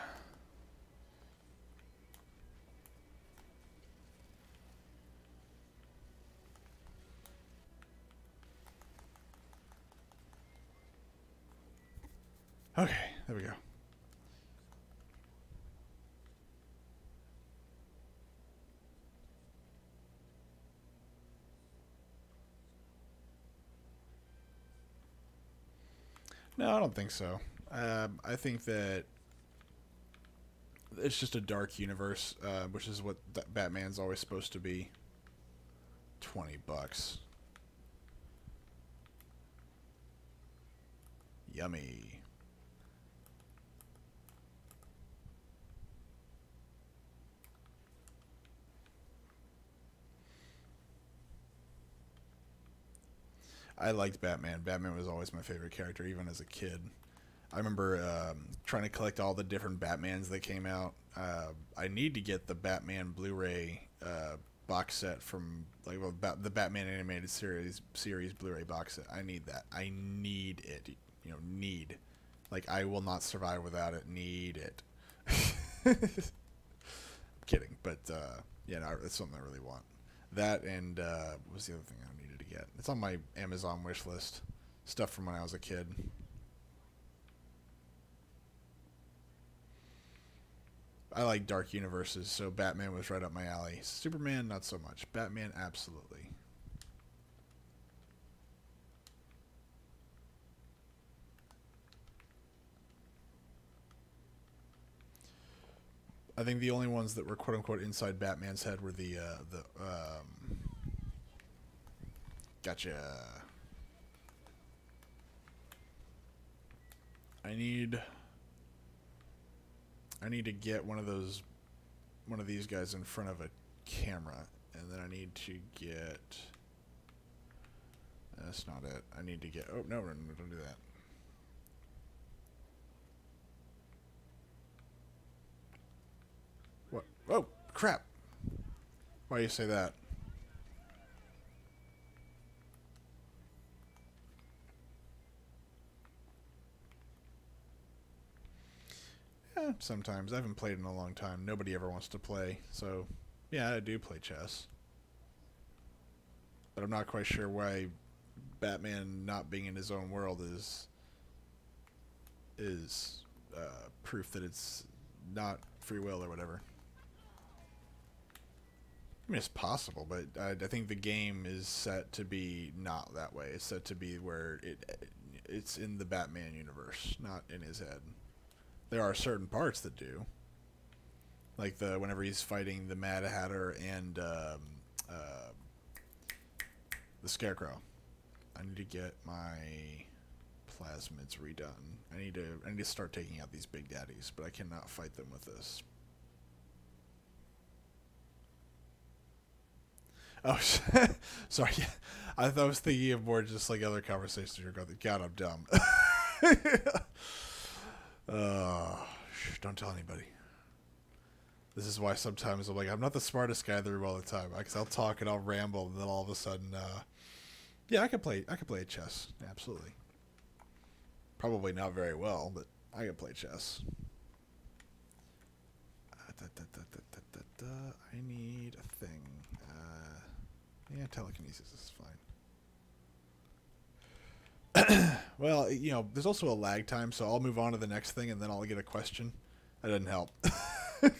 Okay, there we go. No, I don't think so. Um, I think that it's just a dark universe, uh, which is what Batman's always supposed to be. Twenty bucks. Yummy. I liked Batman. Batman was always my favorite character, even as a kid. I remember um, trying to collect all the different Batmans that came out. Uh, I need to get the Batman Blu-ray uh, box set from like well, ba- the Batman animated series series Blu-ray box set. I need that. I need it. You know, need. Like I will not survive without it. Need it. I'm kidding, but uh, yeah, no, it's something I really want. That and uh, what was the other thing I needed get? It's on my Amazon wish list. Stuff from when I was a kid. I like dark universes, so Batman was right up my alley. Superman, not so much. Batman, absolutely. I think the only ones that were quote unquote inside Batman's head were the uh, the um, gotcha. I need I need to get one of those, one of these guys in front of a camera, and then I need to get. That's not it. I need to get. Oh no, no, no don't do that. What? Oh crap! Why do you say that? Yeah, sometimes. I haven't played in a long time. Nobody ever wants to play, so yeah, I do play chess. But I'm not quite sure why Batman not being in his own world is is uh, proof that it's not free will or whatever. I mean, it's possible, but I, I, think the game is set to be not that way. It's set to be where it it's in the Batman universe, not in his head. There are certain parts that do, like the whenever he's fighting the Mad Hatter and um, uh, the Scarecrow. I need to get my plasmids redone. I need to I need to start taking out these big daddies, but I cannot fight them with this. Oh, sorry. I thought I was thinking of more just like other conversations going. God, I'm dumb. uh, don't tell anybody. This is why sometimes I'm like, I'm not the smartest guy in the room all the time. Because I'll talk and I'll ramble, and then all of a sudden, uh, yeah, I can play. I can play chess. Absolutely. Probably not very well, but I can play chess. Uh, I need a thing. Uh, yeah, telekinesis is. well, you know, there's also a lag time, so I'll move on to the next thing, and then I'll get a question. That doesn't help. get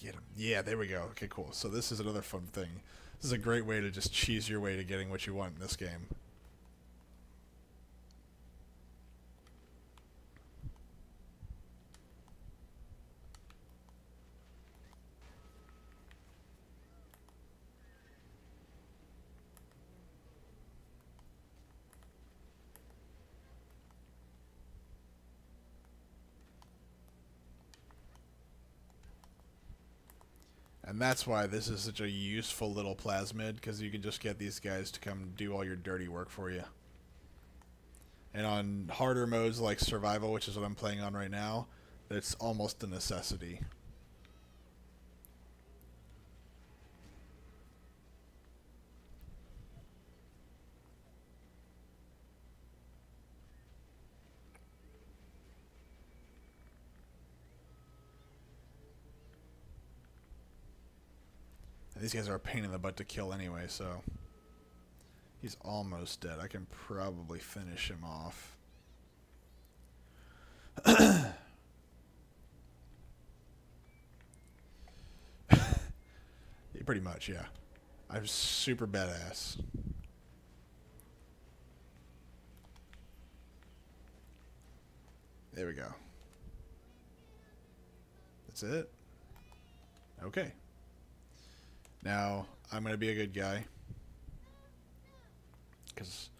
him. Yeah, there we go. Okay, cool. So this is another fun thing. This is a great way to just cheese your way to getting what you want in this game. And that's why this is such a useful little plasmid, because you can just get these guys to come do all your dirty work for you. And on harder modes like survival, which is what I'm playing on right now, it's almost a necessity. These guys are a pain in the butt to kill anyway, so... He's almost dead. I can probably finish him off. Pretty much, yeah. I'm super badass. There we go. That's it? Okay. Now, I'm going to be a good guy. Because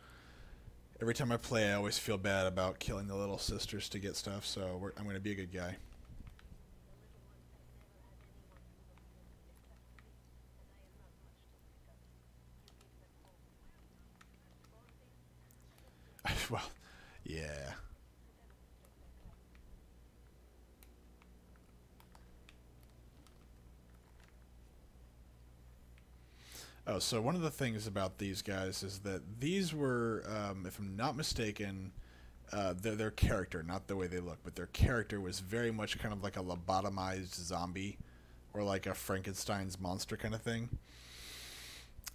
every time I play, I always feel bad about killing the little sisters to get stuff, so I'm going to be a good guy. well, yeah. Oh, so one of the things about these guys is that these were, um, if I'm not mistaken, uh, their, their character, not the way they look, but their character was very much kind of like a lobotomized zombie or like a Frankenstein's monster kind of thing.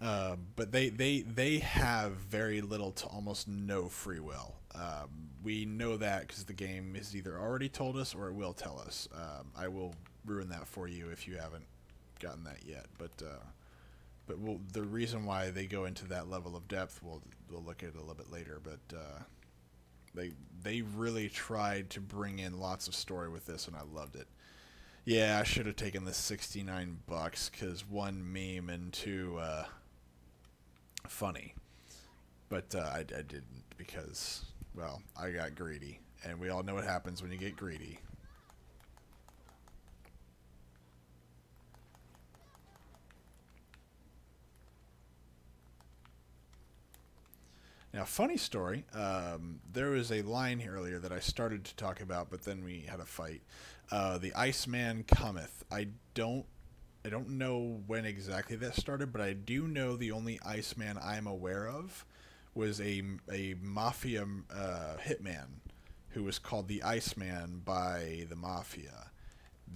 Uh, but they, they they have very little to almost no free will. Um, we know that because the game has either already told us or it will tell us. Um, I will ruin that for you if you haven't gotten that yet. But uh, but we'll, the reason why they go into that level of depth, we'll we'll look at it a little bit later. But uh, they they really tried to bring in lots of story with this, and I loved it. Yeah, I should have taken the sixty nine bucks because one meme and two uh, funny, but uh, I, I didn't because well I got greedy And we all know what happens when you get greedy. Now, funny story. Um, there was a line here earlier that I started to talk about, but then we had a fight. Uh, the Iceman cometh. I don't, I don't know when exactly that started, but I do know the only Iceman I'm aware of was a a mafia uh, hitman who was called the Iceman by the mafia.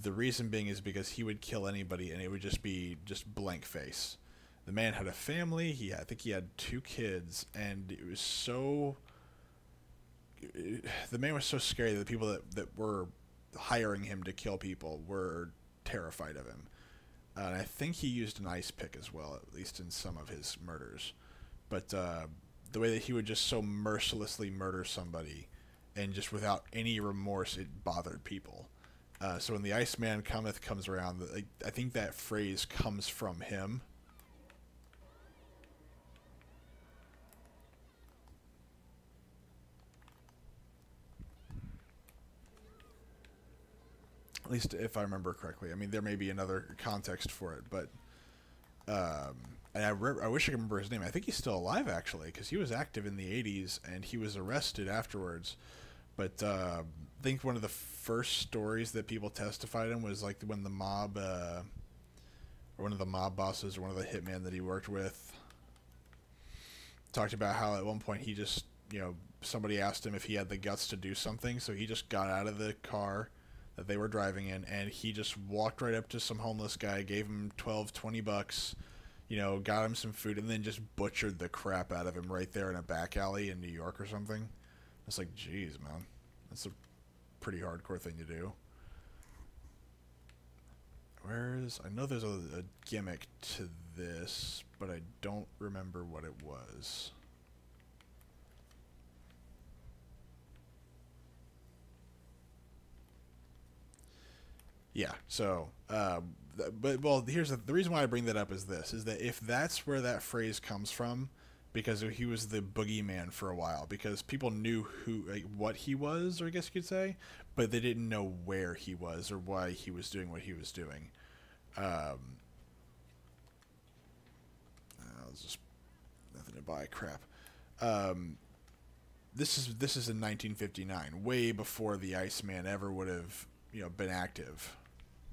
The reason being is because he would kill anybody, and it would just be just blank face the man had a family. He, I think, he had two kids, and it was so. The man was so scary that the people that that were hiring him to kill people were terrified of him. And I think he used an ice pick as well, at least in some of his murders. But uh, the way that he would just so mercilessly murder somebody, and just without any remorse, it bothered people. Uh, so when the Iceman cometh comes around, I think that phrase comes from him At least if I remember correctly. I mean, there may be another context for it, but um, and I, re- I wish I could remember his name. I think he's still alive actually, because he was active in the '80s and he was arrested afterwards. But uh, I think one of the first stories that people testified in was like when the mob, uh, or one of the mob bosses, or one of the hitmen that he worked with, talked about how at one point he just, you know, somebody asked him if he had the guts to do something, so he just got out of the car that they were driving in, and he just walked right up to some homeless guy, gave him 12, 20 bucks, you know, got him some food, and then just butchered the crap out of him right there in a back alley in New York or something. It's like, geez, man, that's a pretty hardcore thing to do. Where is? I know there's a, a gimmick to this, but I don't remember what it was. Yeah. So, uh, but well, here's the, the reason why I bring that up is this: is that if that's where that phrase comes from, because he was the boogeyman for a while, because people knew who, like, what he was, or I guess you could say, but they didn't know where he was or why he was doing what he was doing. Um, I was just nothing to buy. Crap. Um, this is this is in 1959, way before the Iceman ever would have you know been active.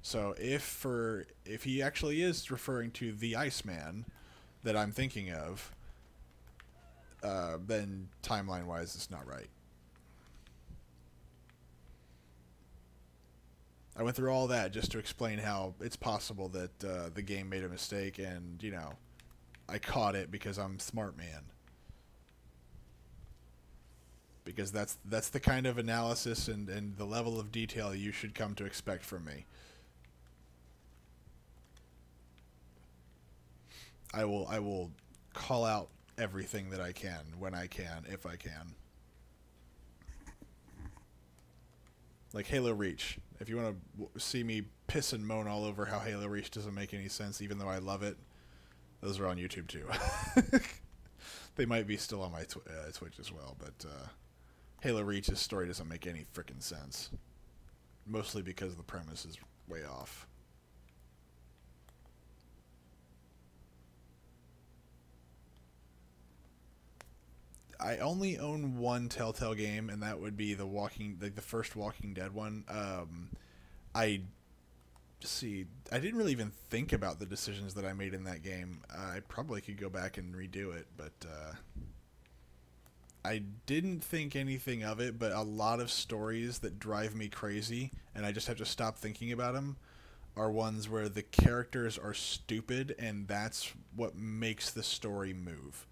So if for if he actually is referring to the Iceman that I'm thinking of, uh, then timeline wise it's not right. I went through all that just to explain how it's possible that uh, the game made a mistake, and you know, I caught it because I'm smart man. Because that's that's the kind of analysis and, and the level of detail you should come to expect from me. I will I will call out everything that I can when I can if I can. Like Halo Reach. If you want to see me piss and moan all over how Halo Reach doesn't make any sense, even though I love it, those are on YouTube too. they might be still on my tw- uh, Twitch as well, but uh, Halo Reach's story doesn't make any freaking sense. Mostly because the premise is way off. I only own one Telltale game, and that would be the Walking, like the first Walking Dead one. Um, I see. I didn't really even think about the decisions that I made in that game. I probably could go back and redo it, but uh, I didn't think anything of it. But a lot of stories that drive me crazy, and I just have to stop thinking about them, are ones where the characters are stupid, and that's what makes the story move.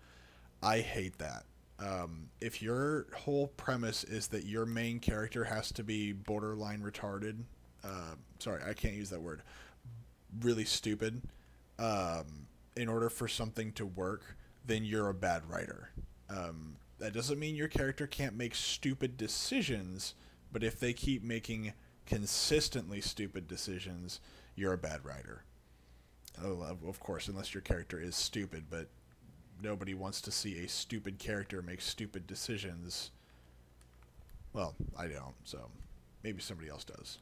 I hate that um, if your whole premise is that your main character has to be borderline retarded, uh, sorry, I can't use that word, really stupid, um, in order for something to work, then you're a bad writer. Um, that doesn't mean your character can't make stupid decisions, but if they keep making consistently stupid decisions, you're a bad writer. Of course, unless your character is stupid, but nobody wants to see a stupid character make stupid decisions. Well, I don't, so maybe somebody else does.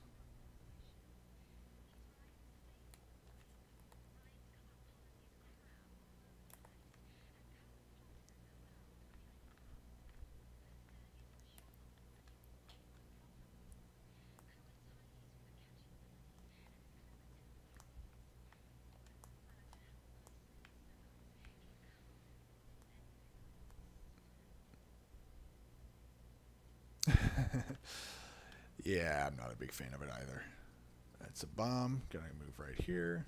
Yeah, I'm not a big fan of it either. That's a bomb. Gonna move right here.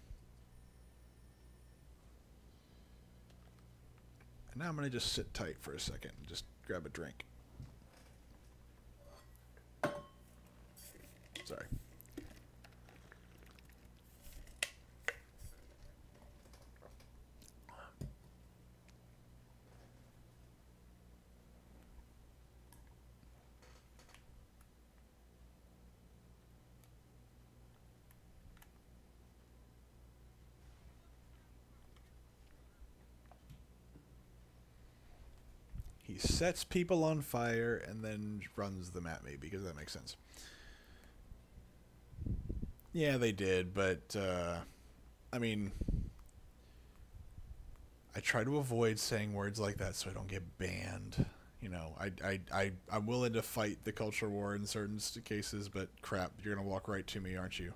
And now I'm gonna just sit tight for a second and just grab a drink. Sorry. He sets people on fire and then runs them at me because that makes sense. Yeah, they did, but uh, I mean, I try to avoid saying words like that so I don't get banned. You know, I, I, I, I'm willing to fight the culture war in certain cases, but crap, you're going to walk right to me, aren't you?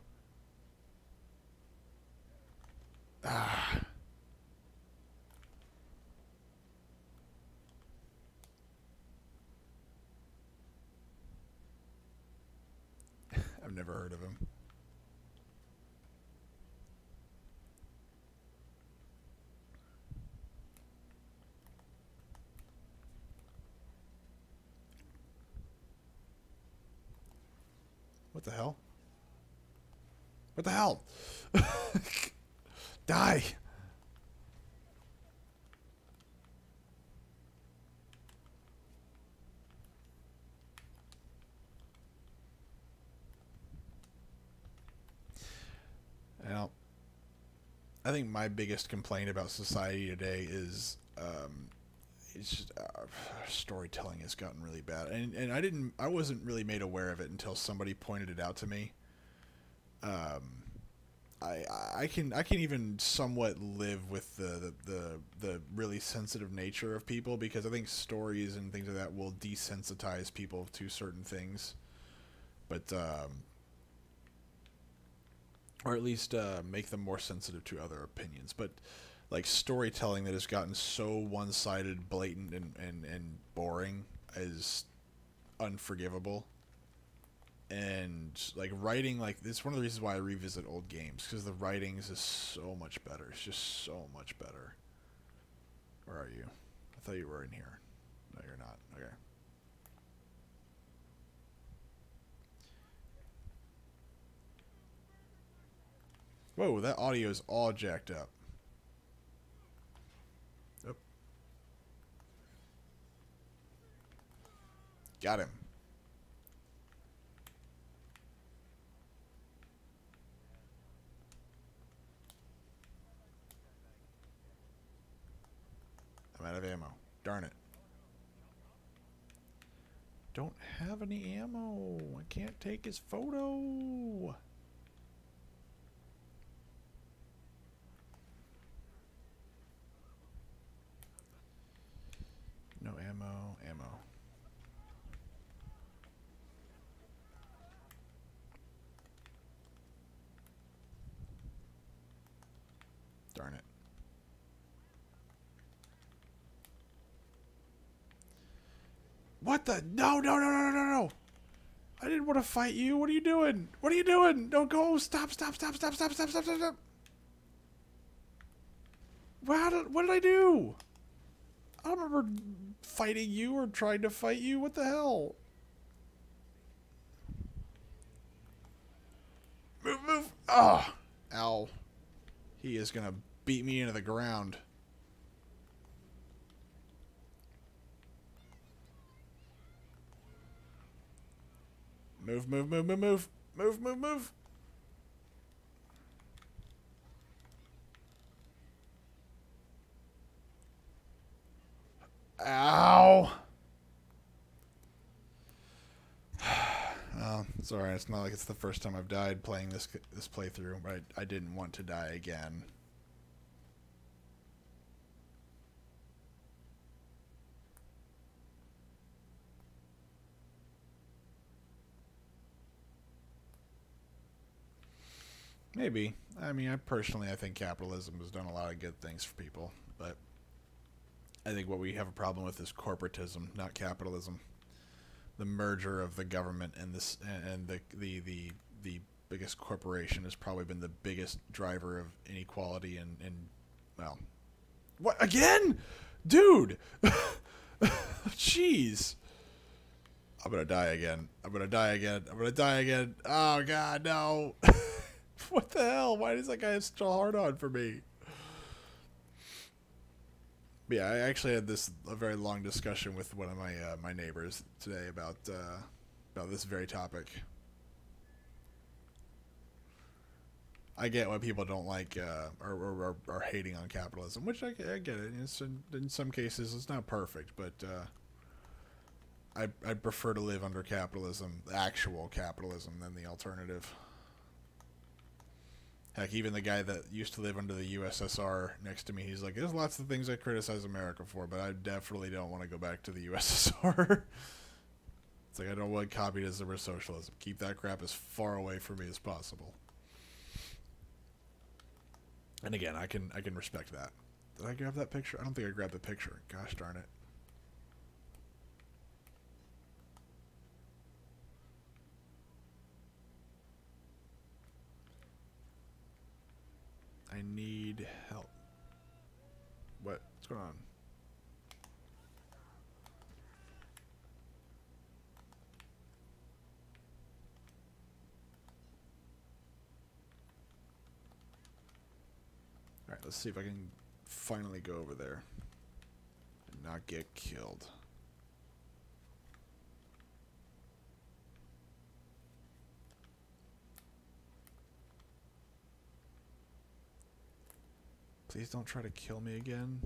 Ah. I've never heard of him. What the hell? What the hell? Die! Now, I think my biggest complaint about society today is um, it's just uh, storytelling has gotten really bad, and and I didn't I wasn't really made aware of it until somebody pointed it out to me. Um, I I can I can even somewhat live with the, the the the really sensitive nature of people because I think stories and things like that will desensitize people to certain things, but um, or at least uh, make them more sensitive to other opinions. But like storytelling that has gotten so one-sided, blatant, and, and, and boring is unforgivable. And like writing, like it's one of the reasons why I revisit old games because the writing is so much better. It's just so much better. Where are you? I thought you were in here. No, you're not. Okay. Whoa, that audio is all jacked up. Yep. Got him. I'm out of ammo. Darn it. Don't have any ammo. I can't take his photo. No ammo, ammo. Darn it. What the? No, no, no, no, no, no. I didn't want to fight you. What are you doing? What are you doing? Don't go. Stop, stop, stop, stop, stop, stop, stop, stop, stop. Did, what did I do? I don't remember fighting you or trying to fight you. What the hell? Move, move. Ah. Oh. Ow. He is going to beat me into the ground. Move, move, move, move, move. Move, move, move. Ow. It's alright. It's not like it's the first time I've died playing this this playthrough, but I, I didn't want to die again. Maybe. I mean, I personally, I think capitalism has done a lot of good things for people, but I think what we have a problem with is corporatism, not capitalism. The merger of the government and this and the the the, the biggest corporation has probably been the biggest driver of inequality and and well, what again, dude? Jeez. I'm gonna die again. I'm gonna die again. I'm gonna die again. Oh god, no. what the hell? Why does that guy have a hard on for me? But yeah, I actually had this a very long discussion with one of my uh, my neighbors today about uh, about this very topic. I get why people don't like uh, or, or, or, are hating on capitalism, which I, I get it. In, in, some cases, it's not perfect, but uh, I I prefer to live under capitalism, actual capitalism, than the alternative. Heck, even the guy that used to live under the USSR next to me, he's like, "There's lots of things I criticize America for, but I definitely don't want to go back to the USSR." it's like I don't want communism or socialism. Keep that crap as far away from me as possible. And again, I can I can respect that. Did I grab that picture? I don't think I grabbed the picture. Gosh darn it. I need help. What? What's going on? Alright, let's see if I can finally go over there and not get killed. Please don't try to kill me again.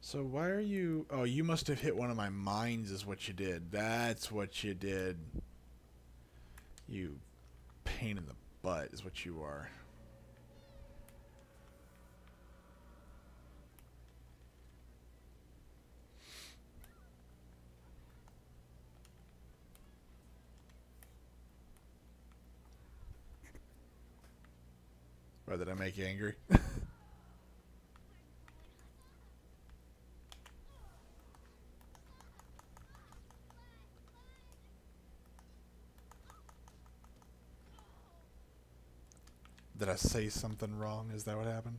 So why are you... Oh, you must have hit one of my mines is what you did. That's what you did. You pain in the butt is what you are. Or did I make you angry? Did I say something wrong? Is that what happened?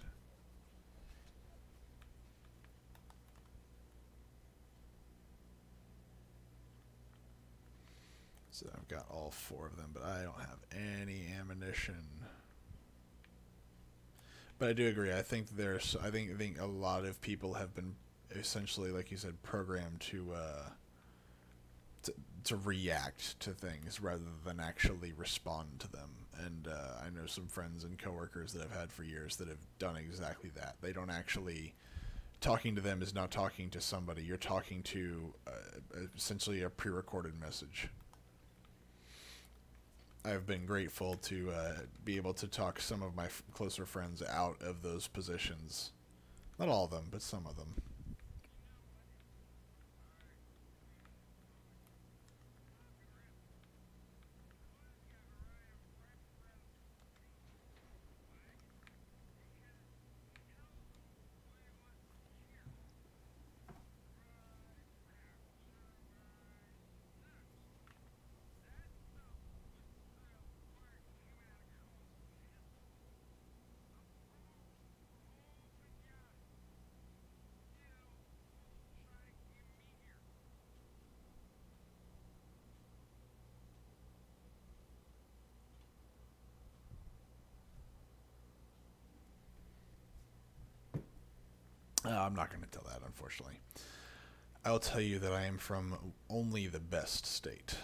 So I've got all four of them, but I don't have any ammunition. But I do agree. I think there's. I think. I think a lot of people have been essentially, like you said, programmed to uh, to, to react to things rather than actually respond to them. And uh, I know some friends and coworkers that I've had for years that have done exactly that. They don't actually. Talking to them is not talking to somebody. You're talking to uh, essentially a pre-recorded message. I've been grateful to uh, be able to talk some of my closer friends out of those positions. Not all of them, but some of them. Uh, I'm not going to tell that, unfortunately. I'll tell you that I am from only the best state.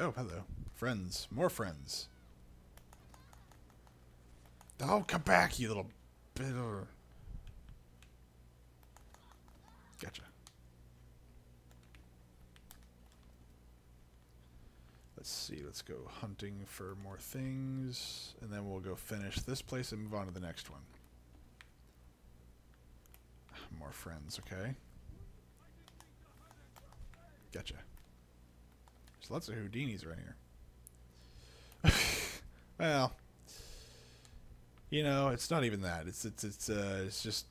oh, hello. Friends. More friends. Oh, come back, you little bitter. Gotcha. Let's see, let's go hunting for more things, and then we'll go finish this place and move on to the next one. More friends, okay. Gotcha. There's lots of Houdinis right here. well, you know, it's not even that. It's it's it's uh it's just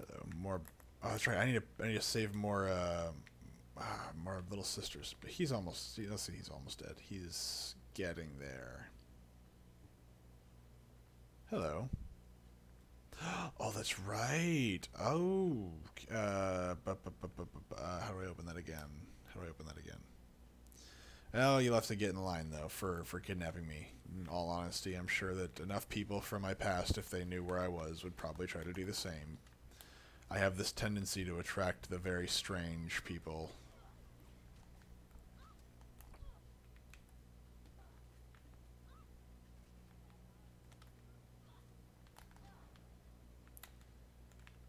uh, more. Oh, that's right. I need to I need to save more uh, ah, more little sisters. But he's almost. Let's see. He's almost dead. He's getting there. Hello. Oh, that's right. Oh, uh, bu- bu- bu- uh, how do I open that again? How do I open that again? Well, you'll have to get in line though for for kidnapping me. In all honesty, I'm sure that enough people from my past, if they knew where I was, would probably try to do the same. I have this tendency to attract the very strange people.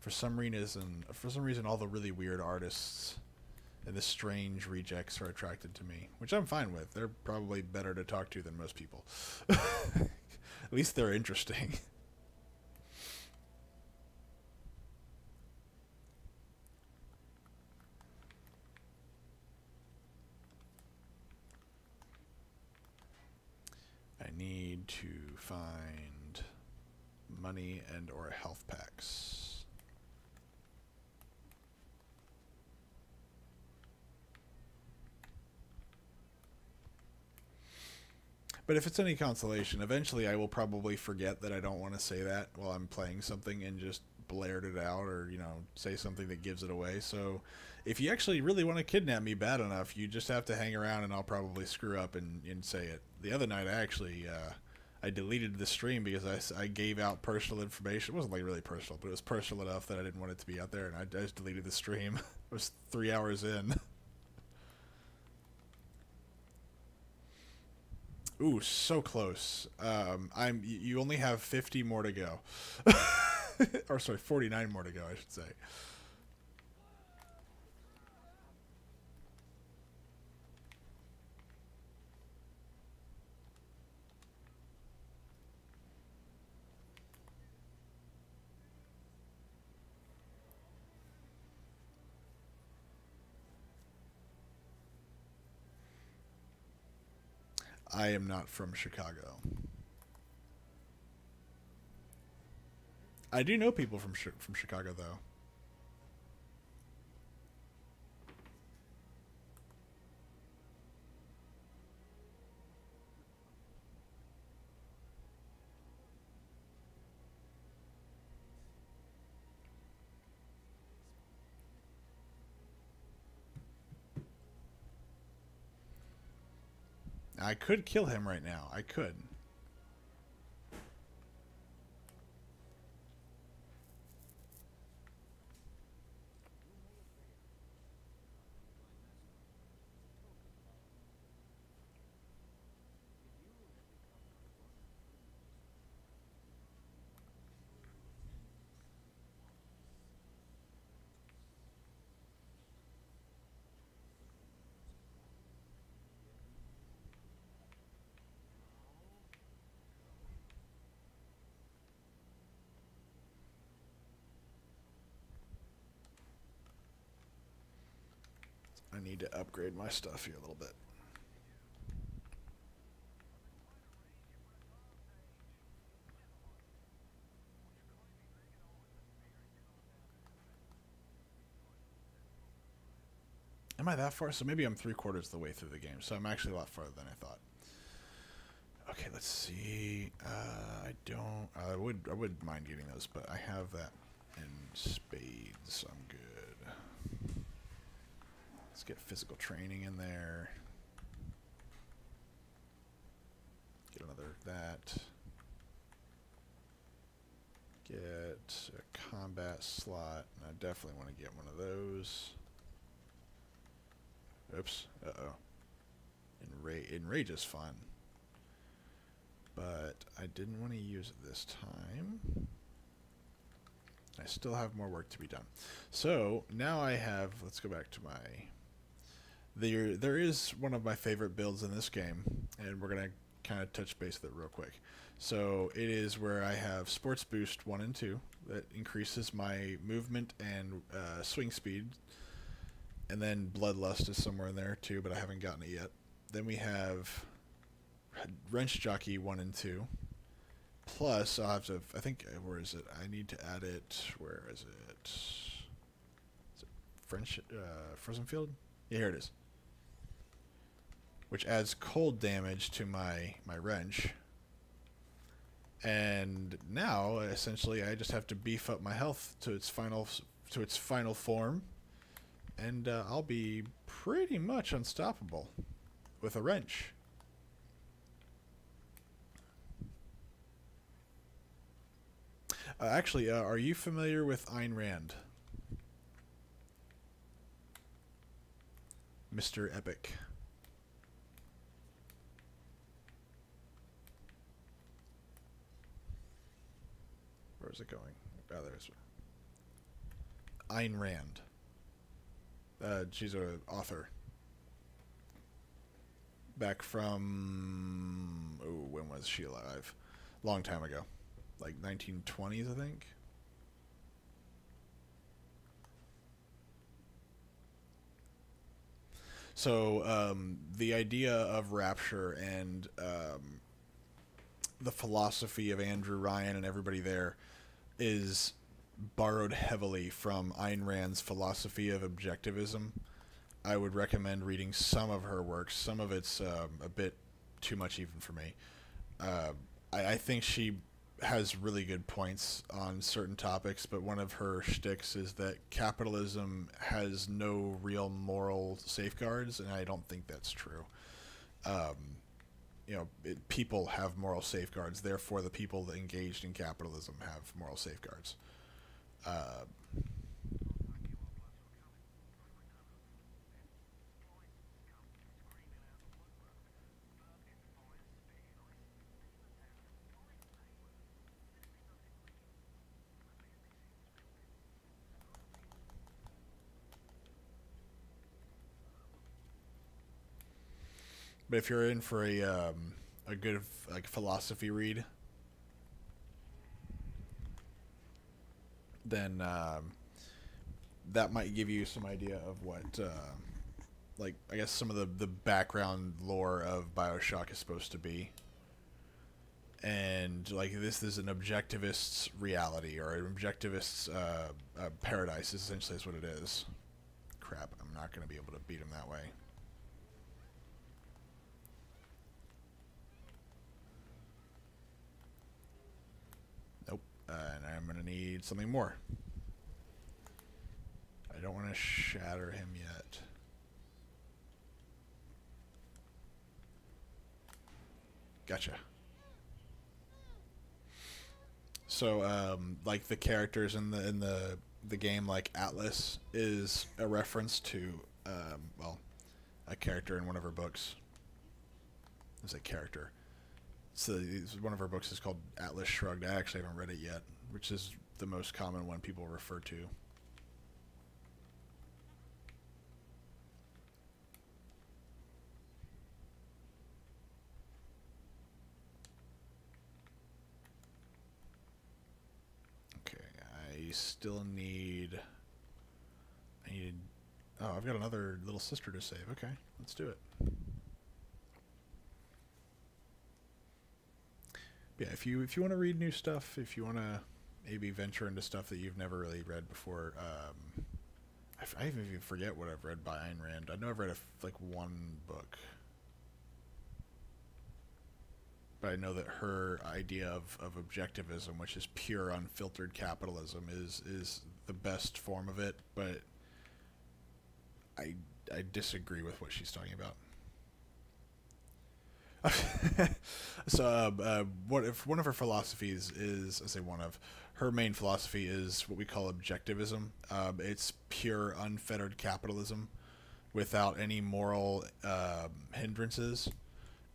For some reason, for some reason, all the really weird artists and the strange rejects are attracted to me, which I'm fine with. They're probably better to talk to than most people. At least they're interesting. I need to find money and or health packs. But if it's any consolation, eventually I will probably forget that I don't want to say that while I'm playing something and just blared it out or, you know, say something that gives it away. So if you actually really want to kidnap me bad enough, you just have to hang around and I'll probably screw up and, and say it. The other night I actually uh, I deleted the stream because I, I gave out personal information. It wasn't like really personal, but it was personal enough that I didn't want it to be out there and I, I just deleted the stream. it was three hours in. Ooh, so close. Um, I'm. You only have fifty more to go, or sorry, forty-nine more to go, I should say. I am not from Chicago. I do know people from from Chicago though. I could kill him right now. I could. I need to upgrade my stuff here a little bit. Am I that far? So maybe I'm three quarters of the way through the game. So I'm actually a lot farther than I thought. Okay, let's see. Uh, I don't. I would. I would mind getting those, but I have that in spades. I'm good. Let's get physical training in there. Get another that. Get a combat slot. I definitely want to get one of those. Oops. Uh-oh. Enra- Enrage is fun. But I didn't want to use it this time. I still have more work to be done. So now I have, let's go back to my, there, there is one of my favorite builds in this game, and we're going to kind of touch base with it real quick. So it is where I have Sports Boost 1 and 2 that increases my movement and uh, swing speed. And then Bloodlust is somewhere in there too, but I haven't gotten it yet. Then we have Wrench Jockey 1 and 2. Plus, I'll have to, I think, uh, where is it? I need to add it, where is it? Is it French, uh, Frozen Field? Yeah, here it is. Which adds cold damage to my, my wrench. And now, essentially, I just have to beef up my health to its final, to its final form. And uh, I'll be pretty much unstoppable with a wrench. Uh, actually, uh, are you familiar with Ayn Rand? Mr. Epic. Where is it going? Oh, there's Ayn Rand. Uh, she's an author. Back from. When was she alive? Long time ago like 1920s, I think. So um, the idea of rapture and um, the philosophy of Andrew Ryan and everybody there is borrowed heavily from Ayn Rand's philosophy of objectivism. I would recommend reading some of her works. Some of it's um, a bit too much even for me. Uh, I, I think she has really good points on certain topics, but one of her shticks is that capitalism has no real moral safeguards, and I don't think that's true. Um, you know, it, people have moral safeguards, therefore, the people engaged in capitalism have moral safeguards. Uh, But if you're in for a um, a good like philosophy read, then um, that might give you some idea of what, uh, like I guess some of the the background lore of Bioshock is supposed to be. And like this is an objectivist's reality or an objectivist's uh, uh, paradise. Essentially, is what it is. Crap! I'm not going to be able to beat him that way. And I'm going to need something more. I don't want to shatter him yet. Gotcha. So, um, like the characters in the in the the game, like Atlas, is a reference to, um, well, a character in one of her books. It's a character. So one of our books is called Atlas Shrugged. I actually haven't read it yet, which is the most common one people refer to. Okay, I still need. I need. Oh, I've got another little sister to save. Okay, let's do it. Yeah, if you if you want to read new stuff, if you want to maybe venture into stuff that you've never really read before, um, I, even forget what I've read by Ayn Rand. I know I've read like one book, but I know that her idea of, of objectivism, which is pure unfiltered capitalism, is is the best form of it. But I I disagree with what she's talking about. so, uh, uh, what if one of her philosophies is, I say one of her main philosophy is what we call objectivism. Um, it's pure unfettered capitalism. without any moral um hindrances.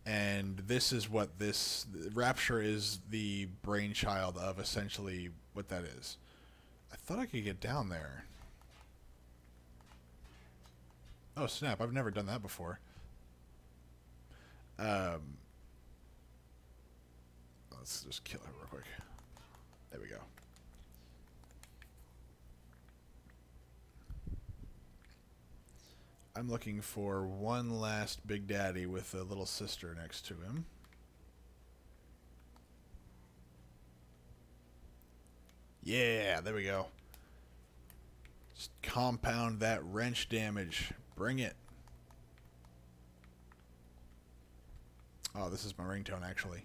And this is what this Rapture is the brainchild of essentially what that is. I thought I could get down there. Oh snap! I've never done that before. Um, let's just kill her real quick. There we go. I'm looking for one last Big Daddy with a little sister next to him. Yeah, there we go. Just compound that wrench damage. Bring it. Oh, this is my ringtone, actually.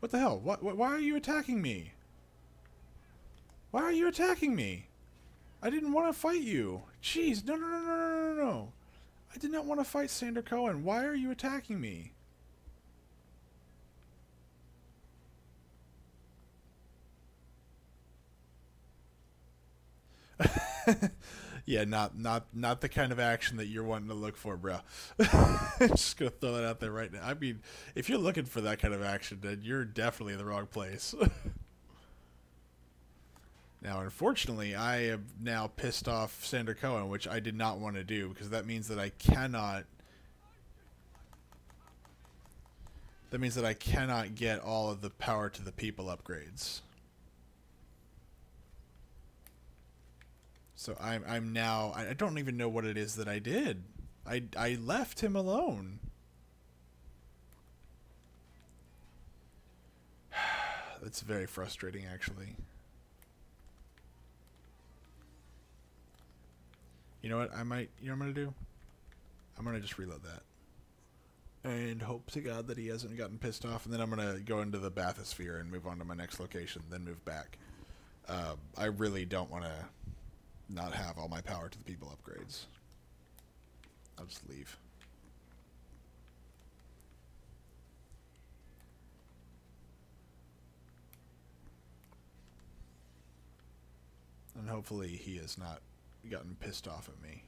What the hell? What? Why are you attacking me? Why are you attacking me? I didn't want to fight you. Jeez, no, no, no, no, no, no. I did not want to fight Sander Cohen. Why are you attacking me? Yeah, not not not the kind of action that you're wanting to look for, bro. Just gonna throw that out there right now. I mean, if you're looking for that kind of action, then you're definitely in the wrong place. now, unfortunately, I have now pissed off Sander Cohen, which I did not want to do because that means that I cannot. That means that I cannot get all of the power to the people upgrades. So I'm I'm now I don't even know what it is that I did. I I left him alone. That's very frustrating actually. You know what? I might you know what I'm to do? I'm to just reload that. And hope to God that he hasn't gotten pissed off, and then I'm to go into the bathysphere and move on to my next location, then move back. Uh, I really don't want to not have all my power to the people upgrades. I'll just leave. And hopefully he has not gotten pissed off at me.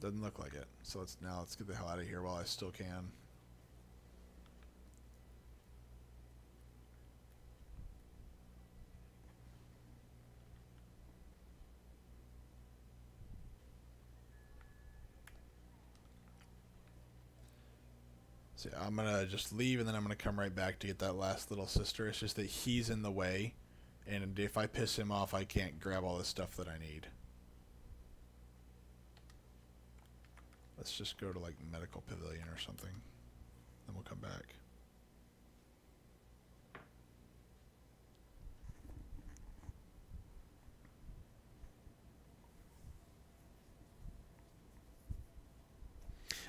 Doesn't look like it. So let's now let's get the hell out of here while I still can. I'm gonna just leave and then I'm gonna come right back to get that last little sister. It's just that he's in the way, and if I piss him off, I can't grab all the stuff that I need. Let's just go to like medical pavilion or something. Then we'll come back.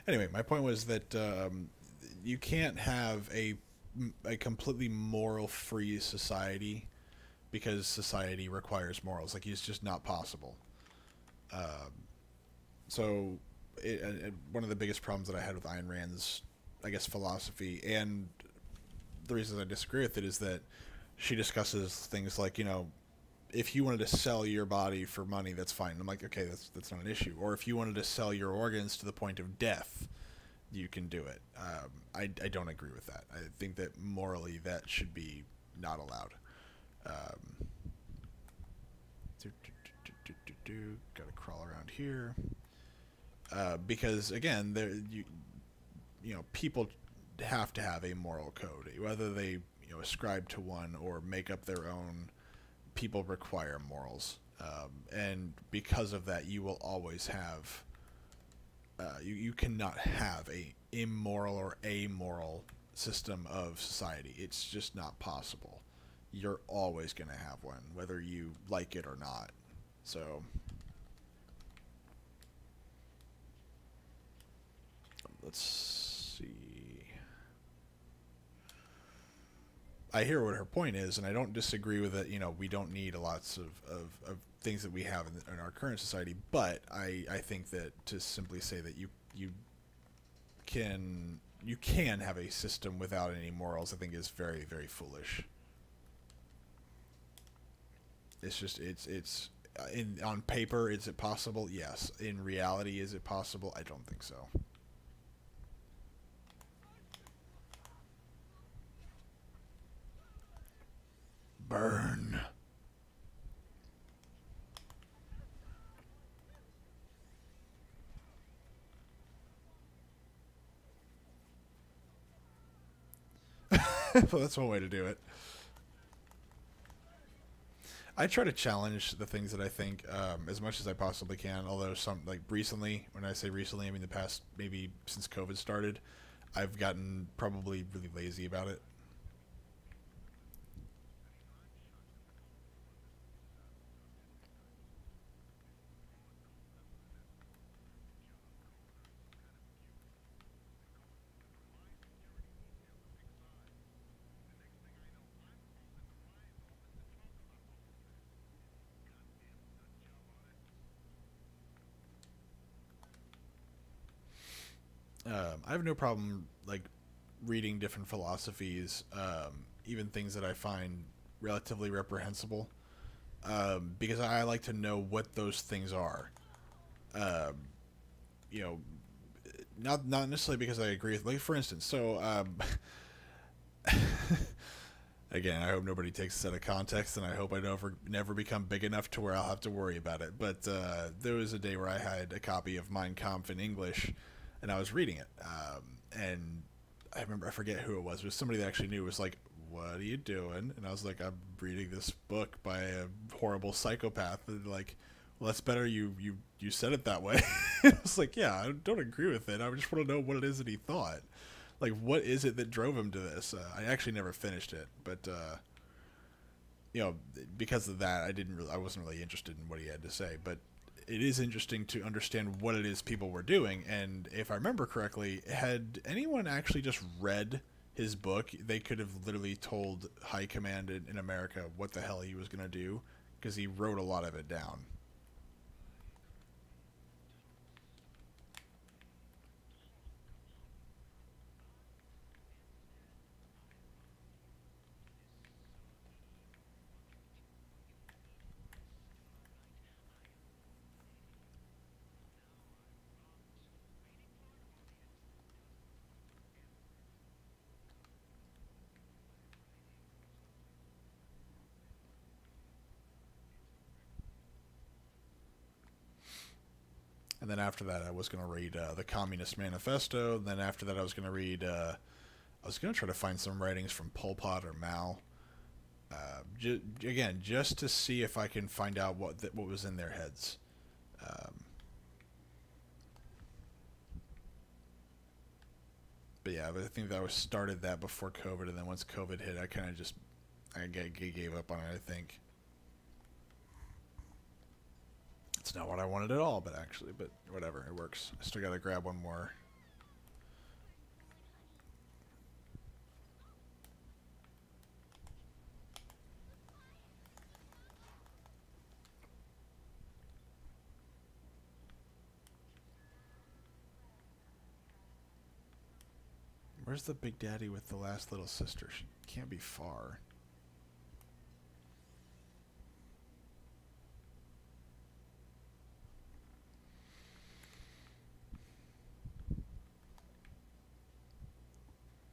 Anyway, my point was that um, you can't have a a completely moral free society because society requires morals. Like it's just not possible. Um, so, it, it, one of the biggest problems that I had with Ayn Rand's, I guess, philosophy, and the reasons I disagree with it is that she discusses things like, you know, if you wanted to sell your body for money, that's fine. I'm like, okay, that's that's not an issue. Or if you wanted to sell your organs to the point of death, you can do it. Um, I, I don't agree with that. I think that morally that should be not allowed. Um, do, do, do, Gotta crawl around here. Uh, because again, there you you know people have to have a moral code, whether they you know ascribe to one or make up their own. People require morals, um, and because of that, you will always have uh, you, you cannot have a immoral or amoral system of society. It's just not possible. You're always going to have one, whether you like it or not. So, let's see. I hear what her point is, and I don't disagree with it. You know, we don't need lots of, of, of things that we have in, in our current society, but I, I think that to simply say that you you can you can have a system without any morals, I think is very very foolish. It's just it's it's in on paper is it possible? Yes. In reality, is it possible? I don't think so. Burn. well, that's one way to do it. I try to challenge the things that I think um, as much as I possibly can. Although some like recently, when I say recently, I mean the past maybe since COVID started, I've gotten probably really lazy about it. Um, I have no problem like reading different philosophies, um, even things that I find relatively reprehensible, um, because I like to know what those things are. Um, you know, not not necessarily because I agree with. Like for instance, so. Um, again, I hope nobody takes this out of context, and I hope I never never become big enough to where I'll have to worry about it. But uh, there was a day where I had a copy of Mein Kampf in English, and I was reading it, um, and I remember I forget who it was, but somebody that actually knew was like, "What are you doing?" And I was like, "I'm reading this book by a horrible psychopath." And like, well, that's better. You you you said it that way. I was like, "Yeah, I don't agree with it. I just want to know what it is that he thought. Like, what is it that drove him to this?" Uh, I actually never finished it, but. Uh, you know, because of that, I didn't really, I wasn't really interested in what he had to say. But it is interesting to understand what it is people were doing. And if I remember correctly, had anyone actually just read his book, they could have literally told High Command in, America what the hell he was going to do because he wrote a lot of it down. And then after that, I was going to read uh, the Communist Manifesto. And then after that, I was going to read. Uh, I was going to try to find some writings from Pol Pot or Mao. Uh, ju- again, just to see if I can find out what th- what was in their heads. Um, but yeah, I think that was started that before COVID, and then once COVID hit, I kind of just I gave up on it. I think. It's not what I wanted at all, but actually, but whatever, it works. I still gotta grab one more. Where's the big daddy with the last little sister? She can't be far.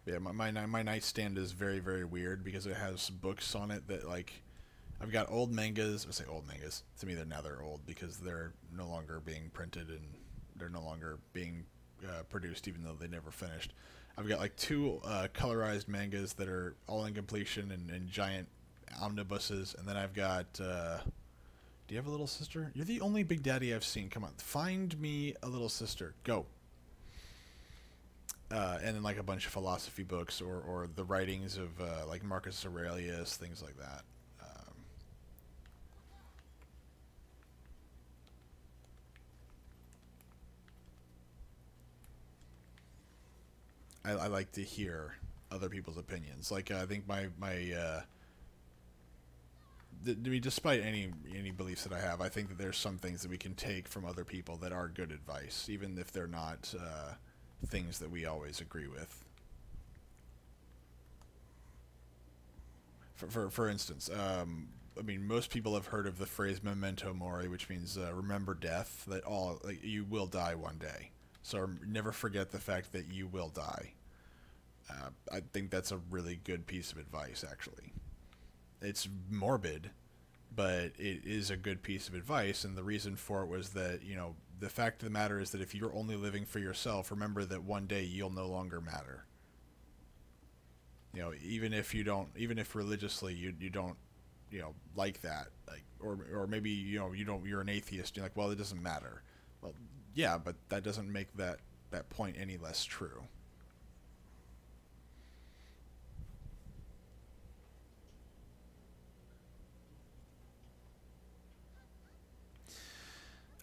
Yeah, my, my my nightstand is very very weird because it has books on it that like I've got old mangas. I say old mangas. To me, they're now they're old because they're no longer being printed and they're no longer being uh, produced, even though they never finished. I've got like two uh, colorized mangas that are all in completion and, and giant omnibuses, and then I've got. Uh, do you have a little sister? You're the only Big Daddy I've seen. Come on, find me a little sister. Go uh, and then like a bunch of philosophy books or, or the writings of uh, like Marcus Aurelius, things like that. Um, I, I, like to hear other people's opinions. Like uh, I think my my uh, I mean, despite any any beliefs that I have, I think that there's some things that we can take from other people that are good advice, even if they're not uh, things that we always agree with. For for, for instance, um, I mean, most people have heard of the phrase "memento mori," which means uh, "remember death." That all like, you will die one day, so never forget the fact that you will die. Uh, I think that's a really good piece of advice, actually. It's morbid, but it is a good piece of advice, and the reason for it was that you know the fact of the matter is that if you're only living for yourself, remember that one day you'll no longer matter. You know, even if you don't, even if religiously you you don't you know like that like or or maybe you know you don't you're an atheist you're like well it doesn't matter well yeah but that doesn't make that that point any less true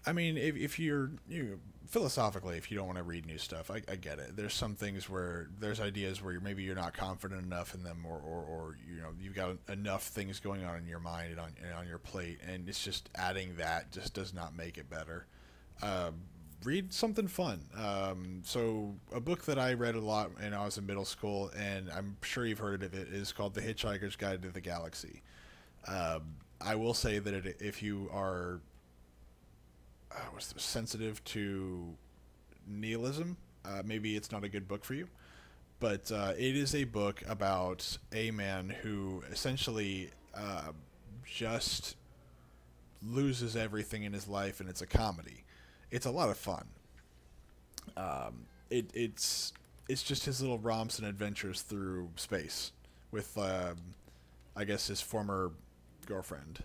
I mean, if, if you're you philosophically, if you don't want to read new stuff, I, I get it. There's some things where there's ideas where you're, maybe you're not confident enough in them, or, or, or you know you've got enough things going on in your mind and on and on your plate, and it's just adding that just does not make it better. Uh, read something fun. Um, so a book that I read a lot when I was in middle school, and I'm sure you've heard of it, is called The Hitchhiker's Guide to the Galaxy. Um, I will say that it, if you are uh, was sensitive to nihilism, uh, maybe it's not a good book for you. But uh, it is a book about a man who essentially uh, just loses everything in his life, and it's a comedy. It's a lot of fun. Um, it, it's it's just his little romps and adventures through space with, um, I guess, his former girlfriend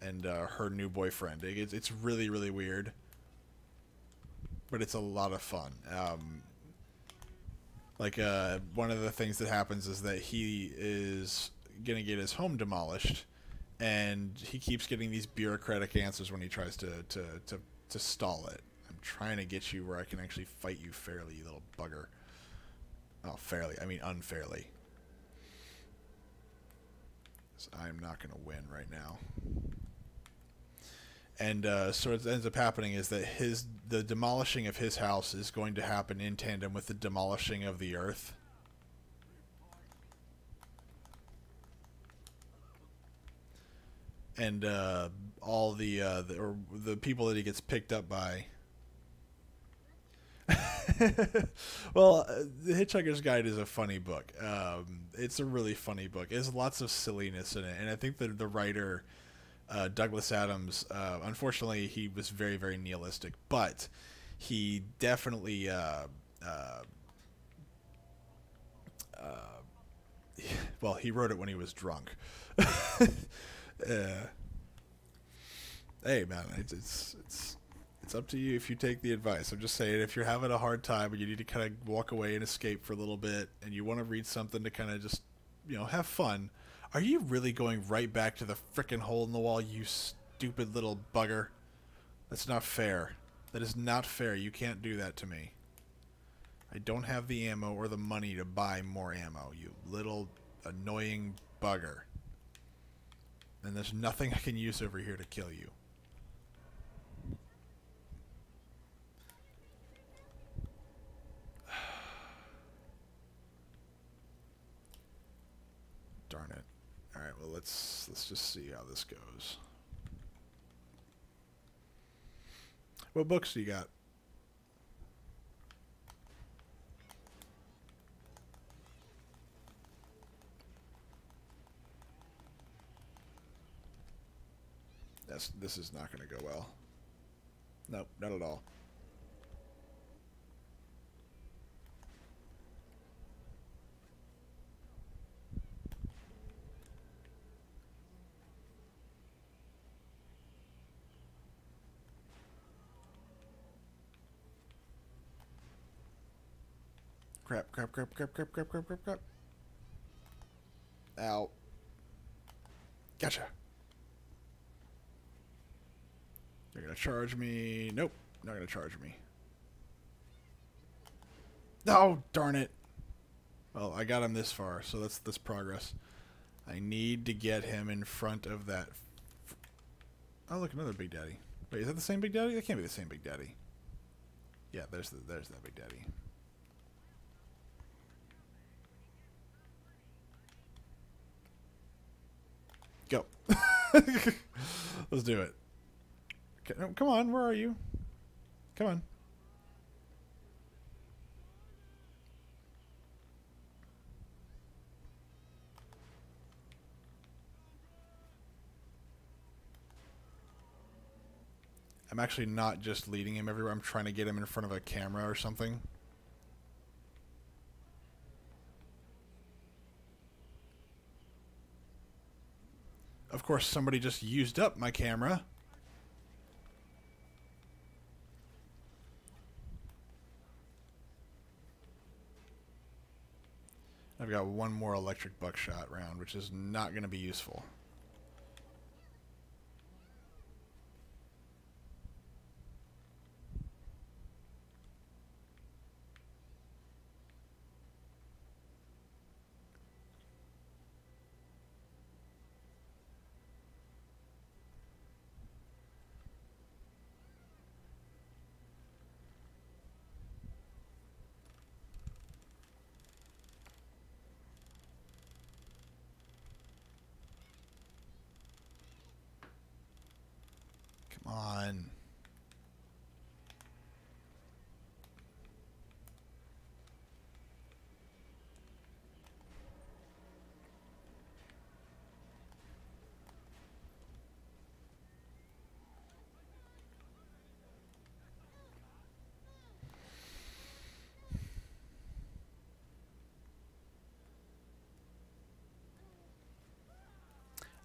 and uh, her new boyfriend. It's it's really really weird, but it's a lot of fun. Um, like uh, one of the things that happens is that he is gonna get his home demolished, and he keeps getting these bureaucratic answers when he tries to to to, to stall it. I'm trying to get you where I can actually fight you fairly, you little bugger. Oh, fairly. I mean unfairly. So I'm not going to win right now and uh, so what ends up happening is that his the demolishing of his house is going to happen in tandem with the demolishing of the earth. And uh, all the, uh, the or the people that he gets picked up by. well, uh, the Hitchhiker's Guide is a funny book. Um, it's a really funny book. There's lots of silliness in it, and I think that the writer uh, Douglas Adams, uh, unfortunately, he was very, very nihilistic, but he definitely, uh, uh, uh well, he wrote it when he was drunk. Uh, hey, man, it's, it's, it's it's up to you if you take the advice. I'm just saying, if you're having a hard time and you need to kind of walk away and escape for a little bit, and you want to read something to kind of just, you know, have fun are you really going right back to the frickin' hole in the wall, you stupid little bugger? That's not fair. That is not fair. You can't do that to me. I don't have the ammo or the money to buy more ammo, you little annoying bugger. And there's nothing I can use over here to kill you. Darn it. Right, well let's let's just see how this goes. What books do you got? That's this is not going to go well. Nope, not at all. Crap, crap, crap, crap, crap, crap, crap, crap, crap. Ow. Gotcha. They're gonna charge me. Nope, not gonna charge me. Oh, darn it. Well, I got him this far, so that's this progress. I need to get him in front of that. Oh, look, another Big Daddy. Wait, is that the same Big Daddy? That can't be the same Big Daddy. Yeah, there's the, there's that Big Daddy. Go. Let's do it. Okay, no, come on, where are you? Come on. I'm actually not just leading him everywhere. I'm trying to get him in front of a camera or something. Of course, somebody just used up my camera. I've got one more electric buckshot round, which is not going to be useful. Come on.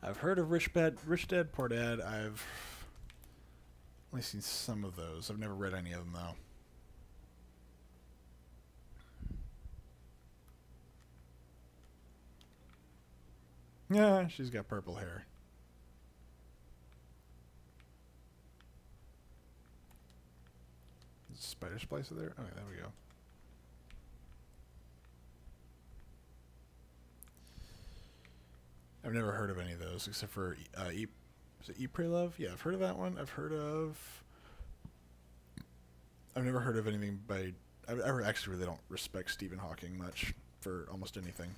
I've heard of Rich Dad, Rich Dad, Poor Dad. I've only seen some of those. I've never read any of them though. Yeah, she's got purple hair. Spider Splicer there? Okay, there we go. I've never heard of any of those except for uh, e- is it Eat Pray Love? Yeah, I've heard of that one. I've heard of. I've never heard of anything by. I, I actually really don't respect Stephen Hawking much for almost anything.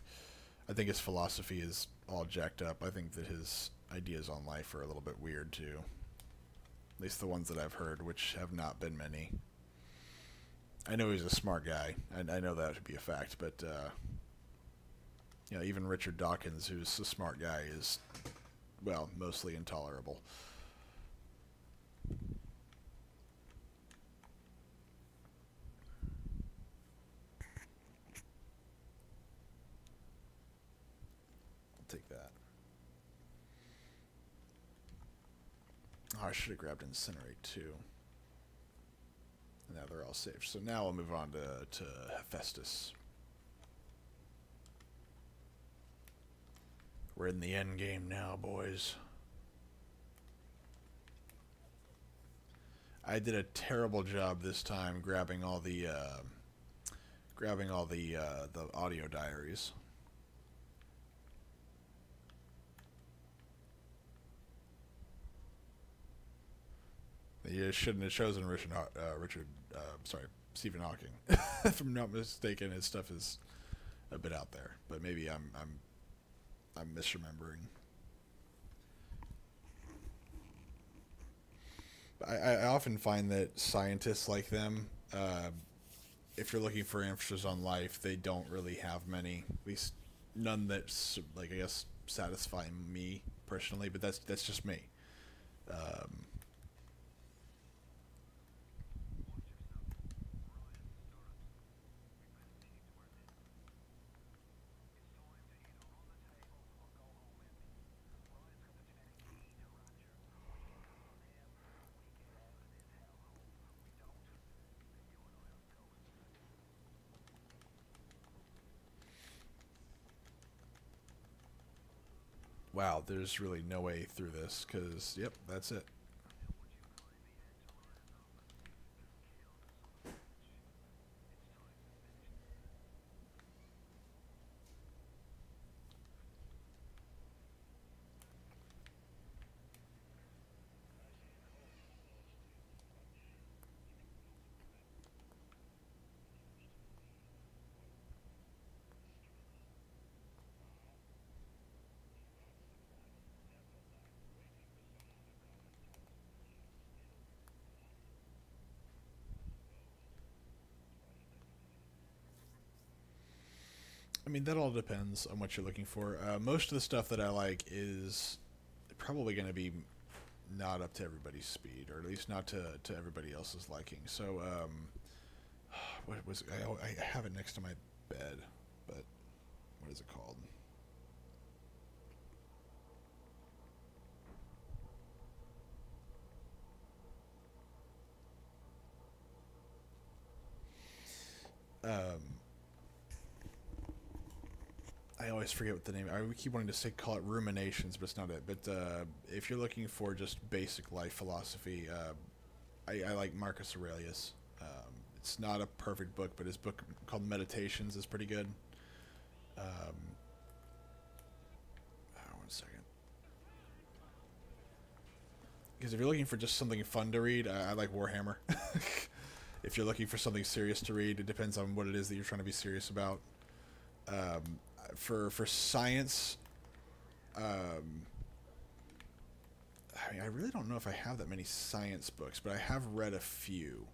I think his philosophy is all jacked up. I think that his ideas on life are a little bit weird too. At least the ones that I've heard, which have not been many. I know he's a smart guy. I, I know that to be a fact, but uh, you know, even Richard Dawkins, who's a smart guy, is well, mostly intolerable. I'll take that. Oh, I should have grabbed Incinerate too. Now they're all safe. So now we'll move on to, to Hephaestus. We're in the end game now, boys. I did a terrible job this time grabbing all the uh, grabbing all the uh, the audio diaries. You shouldn't have chosen Richard. Uh, Richard, uh, sorry, Stephen Hawking. if I'm not mistaken, his stuff is a bit out there, but maybe I'm I'm I'm misremembering. I, I often find that scientists like them, uh, if you're looking for answers on life, they don't really have many. At least none that, like I guess, satisfy me personally. But that's that's just me. Um, wow, there's really no way through this because, yep, that's it. Mean, that all depends on what you're looking for. Uh, most of the stuff that I like is probably going to be not up to everybody's speed, or at least not to, to everybody else's liking. So, um, what was I, I have it next to my bed, but what is it called? Um, I always forget what the name. I keep wanting to say call it ruminations, but it's not it. But uh, if you're looking for just basic life philosophy, uh, I, I, like Marcus Aurelius. Um, it's not a perfect book, but his book called Meditations is pretty good. Um, one second. Because if you're looking for just something fun to read, I, I like Warhammer. if you're looking for something serious to read, it depends on what it is that you're trying to be serious about. Um, for for science, um, I mean, I really don't know if I have that many science books, but I have read a few.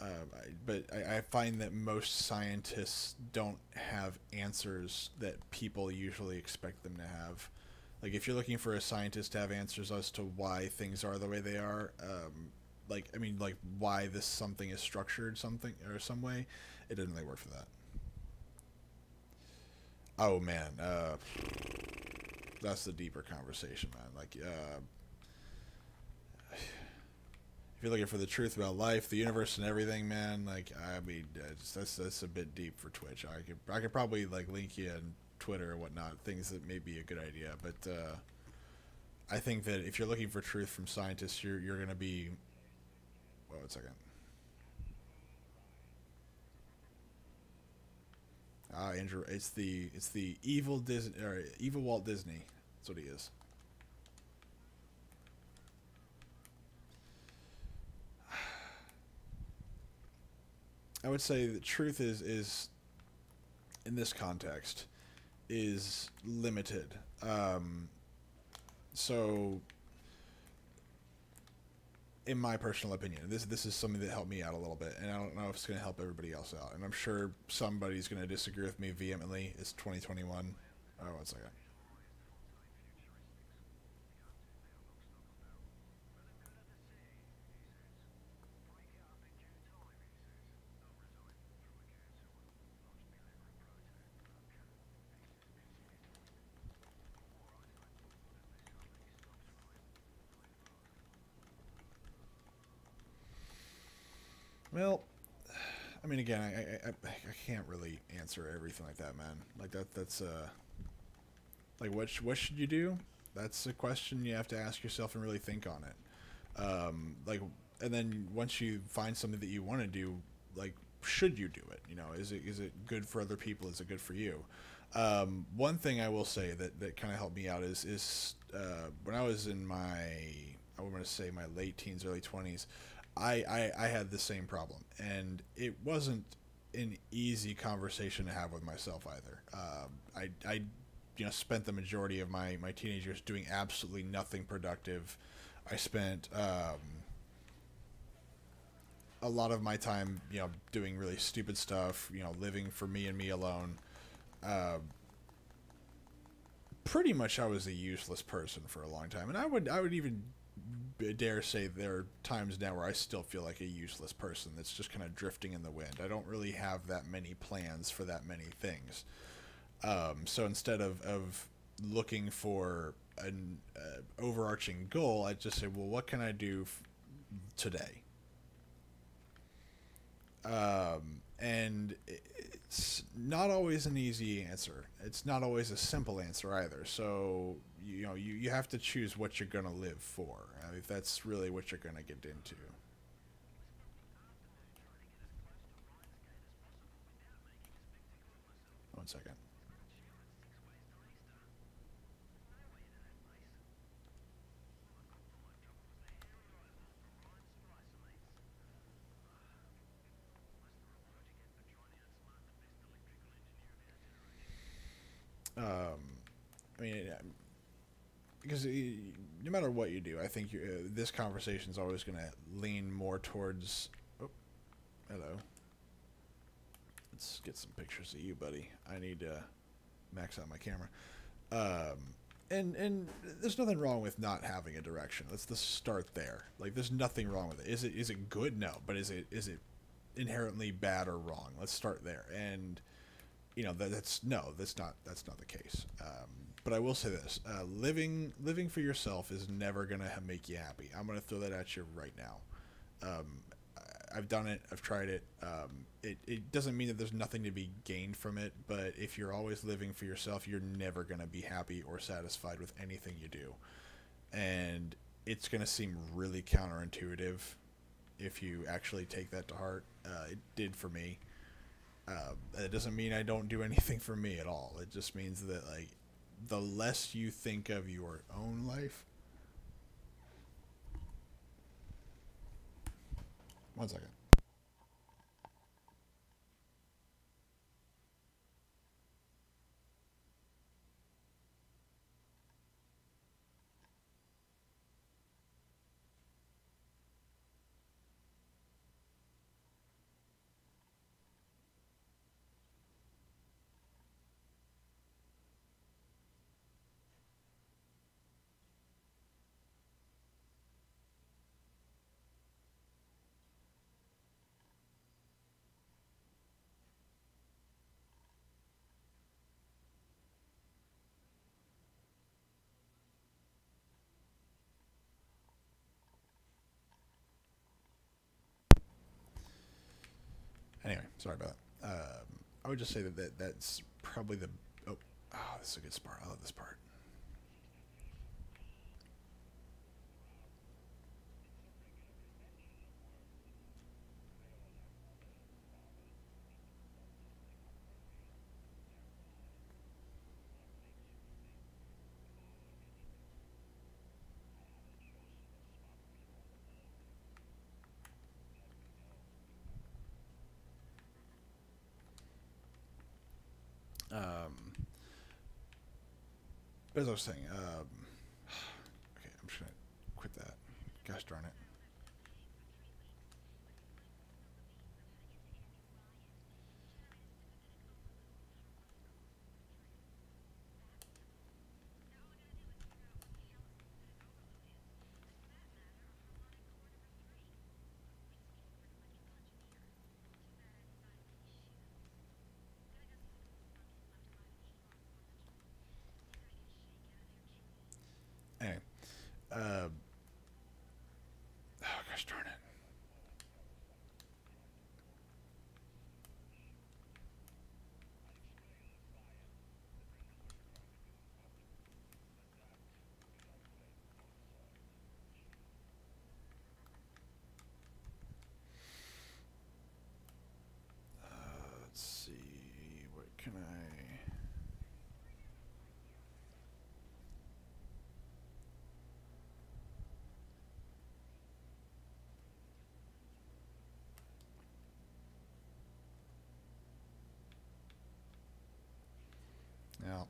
Uh, I, but I, I, find that most scientists don't have answers that people usually expect them to have. Like, if you're looking for a scientist to have answers as to why things are the way they are, um, like, I mean, like why this something is structured something or some way, it doesn't really work for that. Oh man, uh, that's the deeper conversation, man. Like, uh, if you're looking for the truth about life, the universe, and everything, man, like, I mean, that's that's a bit deep for Twitch. I could I could probably like link you on Twitter or whatnot, things that may be a good idea. But uh, I think that if you're looking for truth from scientists, you're you're gonna be. Wait one second. Ah, Andrew, it's the it's the evil Disney or evil Walt Disney. That's what he is. I would say the truth is is in this context is limited. Um, so in my personal opinion, this this is something that helped me out a little bit, and I don't know if it's going to help everybody else out. And I'm sure somebody's going to disagree with me vehemently. It's 2021. Oh, one second. Well, I mean, again, I, I, I, can't really answer everything like that, man. Like that, that's uh, like what sh- what should you do? That's a question you have to ask yourself and really think on it. Um, like, and then once you find something that you want to do, like, should you do it? You know, is it is it good for other people? Is it good for you? Um, one thing I will say that, that kind of helped me out is is uh, when I was in my I want to say my late teens, early twenties. I, I, I had the same problem, and it wasn't an easy conversation to have with myself either. Um, I, I, you know, spent the majority of my, my teenage years doing absolutely nothing productive. I spent um, a lot of my time, you know, doing really stupid stuff. You know, living for me and me alone. Uh, pretty much, I was a useless person for a long time, and I would I would even dare say there are times now where I still feel like a useless person that's just kind of drifting in the wind. I don't really have that many plans for that many things. Um, so instead of, of looking for an uh, overarching goal, I just say, well, what can I do f- today? Um, and it's not always an easy answer. It's not always a simple answer either. So you know you, you have to choose what you're going to live for. I mean, that's really what you're going to get into. One second. Um, I mean, because no matter what you do, I think uh, this conversation is always going to lean more towards. Oh, hello. Let's get some pictures of you, buddy. I need to max out my camera. Um, and and there's nothing wrong with not having a direction. Let's just start there. Like there's nothing wrong with it. Is it is it good? No, but is it is it inherently bad or wrong? Let's start there. And you know that, that's no, that's not that's not the case. Um, but I will say this: uh, living living for yourself is never gonna make you happy. I'm gonna throw that at you right now. Um, I've done it. I've tried it. Um, it. It doesn't mean that there's nothing to be gained from it, but if you're always living for yourself, you're never going to be happy or satisfied with anything you do. And it's going to seem really counterintuitive if you actually take that to heart. Uh, it did for me. Uh, it doesn't mean I don't do anything for me at all. It just means that, like, the less you think of your own life, One second. Anyway, sorry about that. Um, I would just say that, that that's probably the. Oh, oh, this is a good part. I love this part. Um, as I was saying, um, okay, I'm just gonna quit that. Gosh darn it. Anyway, uh, oh gosh darn it. Uh, let's see. What can I? Yeah.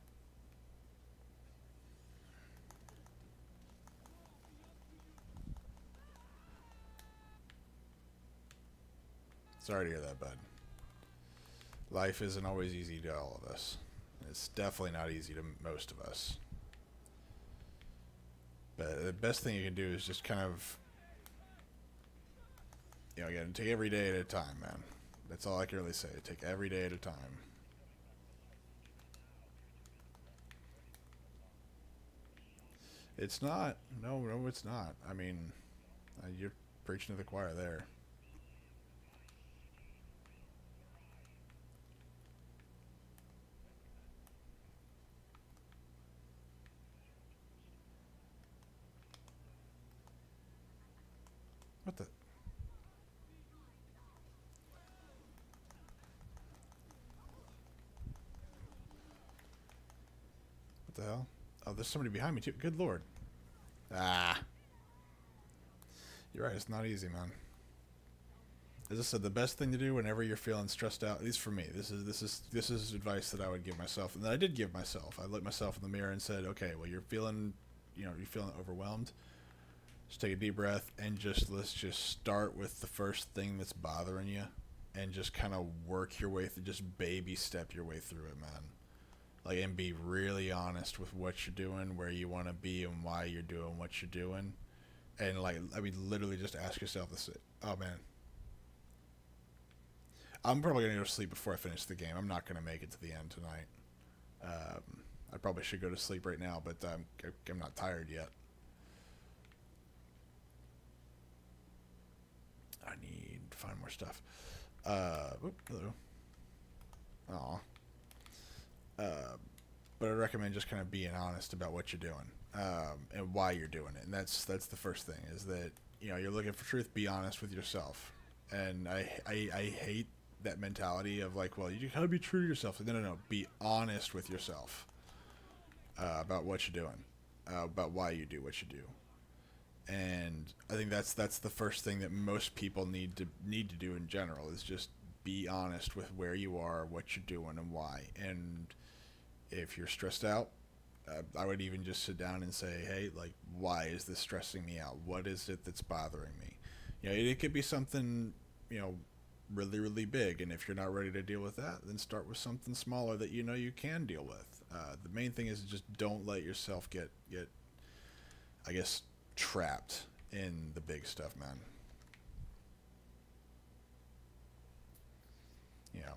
Sorry to hear that, bud. Life isn't always easy to all of us. It's definitely not easy to most of us. But the best thing you can do is just kind of, you know, again, take every day at a time, man. That's all I can really say. Take every day at a time. It's not. No, no, it's not. I mean, uh, you're preaching to the choir there. Oh, there's somebody behind me too. Good lord. Ah. You're right. It's not easy, man. As I said, the best thing to do whenever you're feeling stressed out, at least for me, this is this is this is advice that I would give myself, and that I did give myself. I looked myself in the mirror and said, "Okay, well, you're feeling, you know, you're feeling overwhelmed. Just take a deep breath and just let's just start with the first thing that's bothering you, and just kind of work your way through, just baby step your way through it, man. Like, and be really honest with what you're doing, where you want to be, and why you're doing what you're doing. And, like, I mean, literally just ask yourself this oh, man. I'm probably going to go to sleep before I finish the game. I'm not going to make it to the end tonight. Um, I probably should go to sleep right now, but um, I'm not tired yet. I need to find more stuff. Uh, whoop, hello. Aw. Uh, but I recommend just kind of being honest about what you're doing um, and why you're doing it. And that's that's the first thing is that you know you're looking for truth. Be honest with yourself. And I I, I hate that mentality of like, well, you gotta be true to yourself. No, no, no. Be honest with yourself uh, about what you're doing, uh, about why you do what you do and I think that's that's the first thing that most people need to need to do in general is just be honest with where you are, what you're doing, and why. And if you're stressed out, uh, I would even just sit down and say, "Hey, like, why is this stressing me out? What is it that's bothering me?" You know, it, it could be something, you know, really, really big. And if you're not ready to deal with that, then start with something smaller that you know you can deal with. Uh, the main thing is just don't let yourself get get, I guess, trapped in the big stuff, man. Yeah.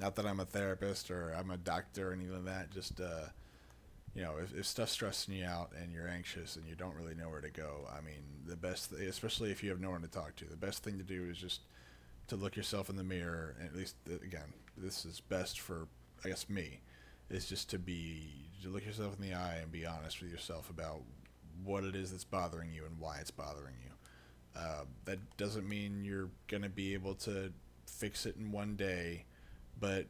Not that I'm a therapist or I'm a doctor or like that. Just, uh, you know, if, if stuff's stressing you out and you're anxious and you don't really know where to go, I mean, the best, especially if you have no one to talk to, the best thing to do is just to look yourself in the mirror, and at least again, this is best for I guess me, is just to be to look yourself in the eye and be honest with yourself about what it is that's bothering you and why it's bothering you. Uh, that doesn't mean you're gonna be able to fix it in one day, but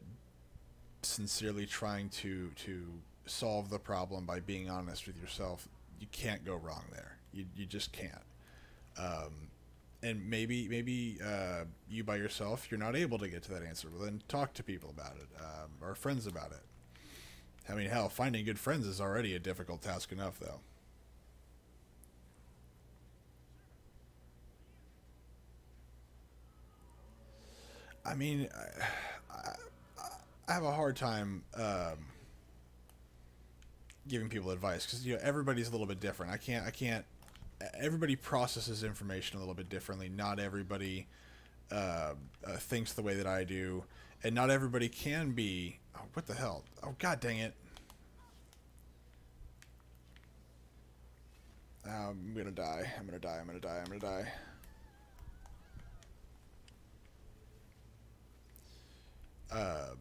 sincerely trying to to solve the problem by being honest with yourself, you can't go wrong there. You you just can't. Um, and maybe maybe uh, you by yourself you're not able to get to that answer. Well, then talk to people about it um, or friends about it. I mean, hell, finding good friends is already a difficult task enough, though. I mean, I, I, have a hard time um, giving people advice because you know everybody's a little bit different. I can't I can't everybody processes information a little bit differently. Not everybody uh, uh, thinks the way that I do, and not everybody can be. Oh, what the hell? Oh, god dang it! I'm gonna die. I'm gonna die. I'm gonna die. I'm gonna die. Uh,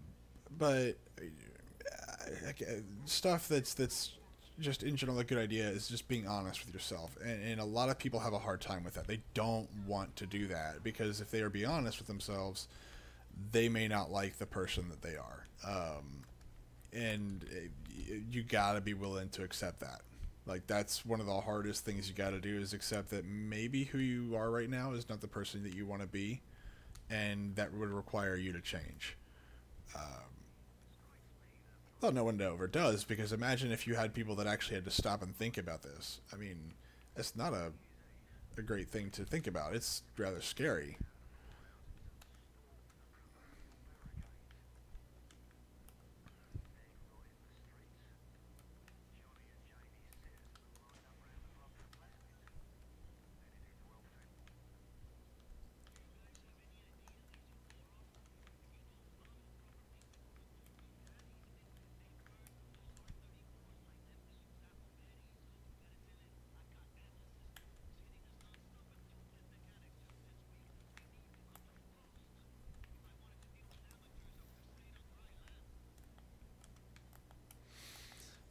but uh, stuff that's that's just in general a good idea is just being honest with yourself. And, and, a lot of people have a hard time with that. They don't want to do that because if they are being honest with themselves they may not like the person that they are. Um, and you got to be willing to accept that. Like that's one of the hardest things you got to do is accept that maybe who you are right now is not the person that you want to be and that would require you to change um, well, no one ever does because imagine if you had people that actually had to stop and think about this. I mean, it's not a a great thing to think about. It's rather scary.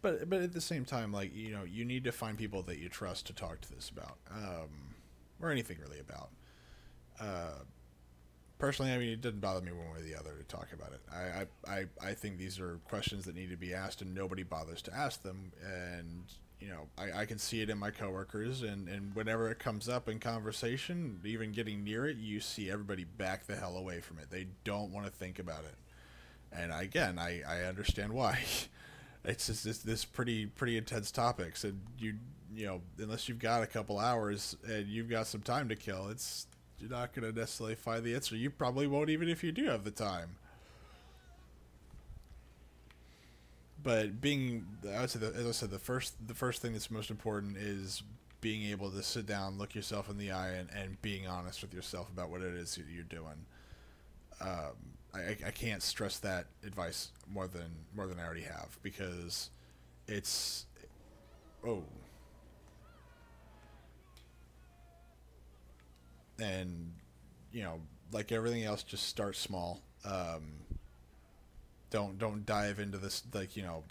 But but at the same time, like you know, you need to find people that you trust to talk to this about, um, or anything really about. Uh, personally, I mean, it doesn't bother me one way or the other to talk about it. I, I, I, I think these are questions that need to be asked, and nobody bothers to ask them. And you know, I, I can see it in my coworkers, and and whenever it comes up in conversation, even getting near it, you see everybody back the hell away from it. They don't want to think about it. And again, I, I understand why. it's just this, this pretty pretty intense topics, and you you know unless you've got a couple hours and you've got some time to kill, it's you're not going to necessarily find the answer. You probably won't even if you do have the time. But being, I would say, the, as I said, the first the first thing that's most important is being able to sit down, look yourself in the eye, and, and being honest with yourself about what it is you're doing. Um, I, I can't stress that advice more than more than I already have because it's oh. And you know like everything else just start small. Um, don't don't dive into this like you know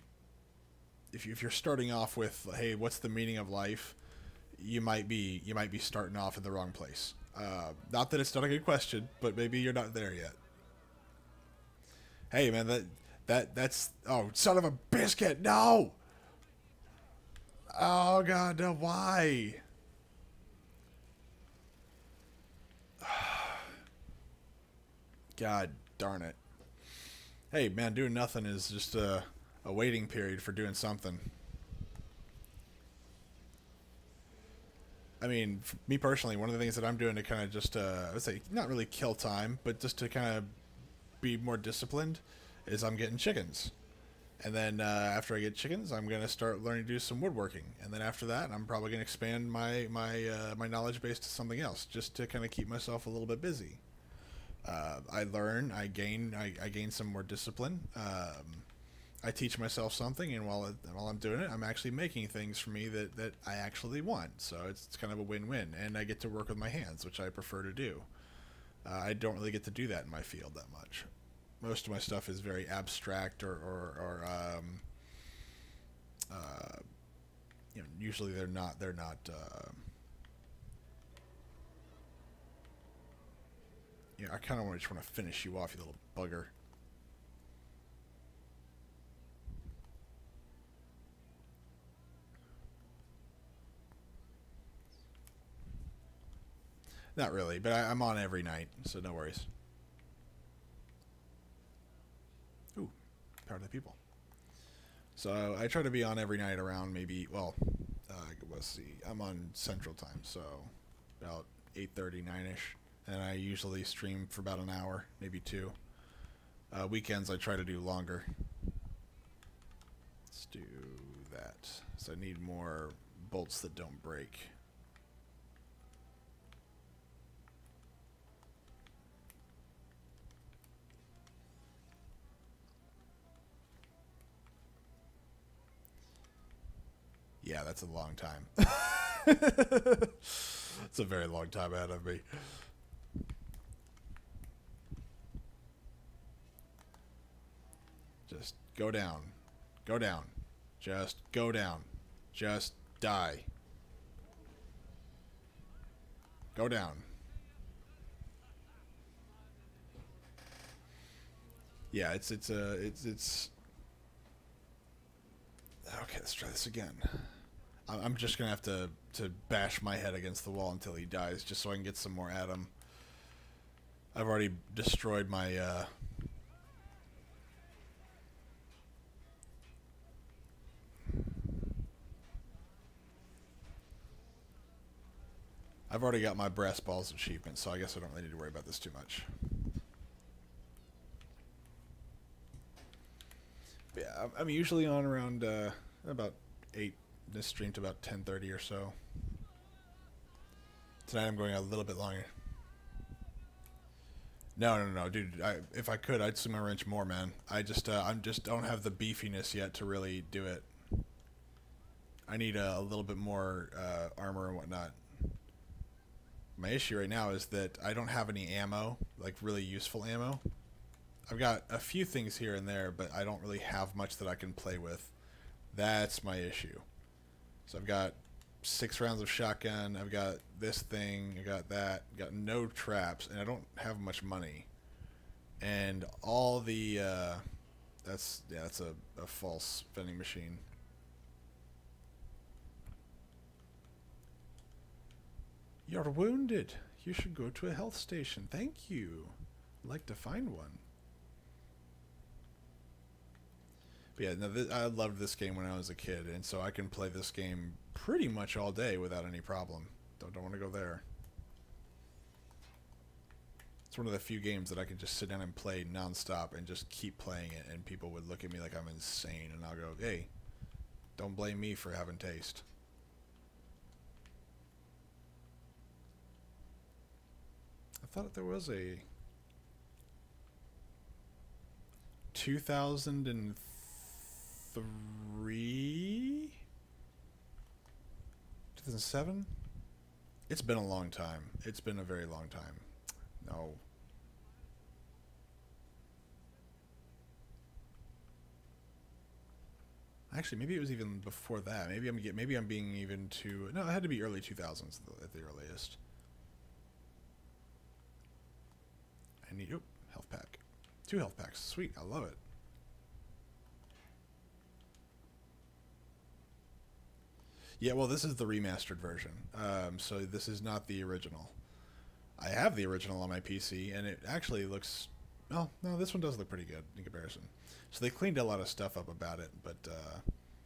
if, you, if you're starting off with hey what's the meaning of life? You might be you might be starting off in the wrong place. Uh, not that it's not a good question but maybe you're not there yet Hey, man, that that that's oh son of a biscuit! No. Oh God, no! Why? God darn it! Hey, man, doing nothing is just a a waiting period for doing something. I mean, me personally, one of the things that I'm doing to kind of just, uh, would say, not really kill time, but just to kind of be more disciplined is I'm getting chickens. And then uh, after I get chickens, I'm gonna start learning to do some woodworking. And then after that, I'm probably gonna expand my my uh, my knowledge base to something else, just to kind of keep myself a little bit busy. Uh, I learn, I gain, I, I, gain some more discipline. Um, I teach myself something, and while while I'm doing it, I'm actually making things for me that, that I actually want. So it's, it's kind of a win-win, and I get to work with my hands, which I prefer to do. Uh, I don't really get to do that in my field that much. Most of my stuff is very abstract or, or, or um, uh, you know, usually they're not, they're not, uh, you know, I kind of want just want to finish you off, you little bugger. Not really, but I, am on every night, so no worries. Ooh, power of the people. So I try to be on every night around maybe, well, uh, let's see, I'm on Central Time, so about 8.30, 9ish. And I usually stream for about an hour, maybe two. Uh, weekends I try to do longer. Let's do that. So I need more bolts that don't break. That's a long time. it's a very long time ahead of me. Just go down. Go down. Just go down. Just die. Go down. Yeah, it's it's a uh, it's it's Okay, let's try this again. I'm just gonna have to to bash my head against the wall until he dies, just so I can get some more at him. I've already destroyed my. Uh, I've already got my brass balls achievement, so I guess I don't really need to worry about this too much. But yeah, I'm usually on around uh, about eight this stream to about 10:30 or so. Tonight I'm going a little bit longer. No, no, no, dude. I, if I could, I'd swing my wrench more, man. I just, uh, I'm just don't have the beefiness yet to really do it. I need a, a little bit more uh, armor and whatnot. My issue right now is that I don't have any ammo, like really useful ammo. I've got a few things here and there, but I don't really have much that I can play with. That's my issue. So I've got six rounds of shotgun. I've got this thing. I got that. Got no traps, and I don't have much money. And all the uh, that's yeah, that's a, a false vending machine. You're wounded. You should go to a health station. Thank you. I'd like to find one. But yeah, no, I loved this game when I was a kid, and so I can play this game pretty much all day without any problem. Don't don't want to go there. It's one of the few games that I can just sit down and play nonstop and just keep playing it, and people would look at me like I'm insane, and I'll go, "Hey, don't blame me for having taste." I thought there was a 2003 2007 it's been a long time. It's been a very long time. No. Actually maybe it was even before that. Maybe i'm get maybe i'm being even too no it had to be early 2000s at the earliest. I need oh health pack. Two health packs. Sweet. I love it. Yeah, well, this is the remastered version. Um, so this is not the original. I have the original on my PC, and it actually looks... Oh, no, this one does look pretty good in comparison. So they cleaned a lot of stuff up about it, but uh,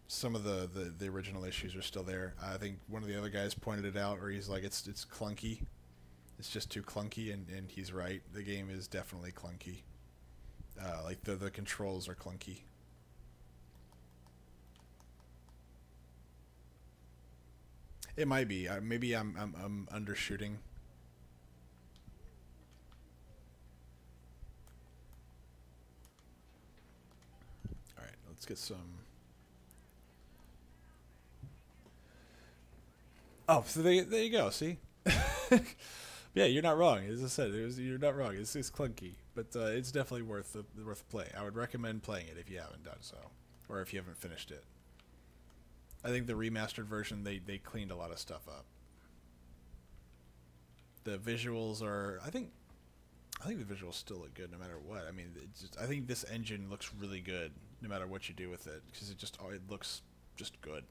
some of the, the, the original issues are still there. I think one of the other guys pointed it out, where he's like, it's it's clunky. It's just too clunky, and, and he's right. The game is definitely clunky. Uh, like the the controls are clunky. It might be. Uh, maybe I'm, I'm I'm undershooting. All right, let's get some. Oh, so they, there you go. See. yeah, you're not wrong. As I said, was, you're not wrong. It's it's clunky but uh, it's definitely worth the, worth a play. I would recommend playing it if you haven't done so, or if you haven't finished it. I think the remastered version they they cleaned a lot of stuff up. The visuals are, I think, I think the visuals still look good no matter what. I mean, just, I think this engine looks really good no matter what you do with it because it just it looks just good.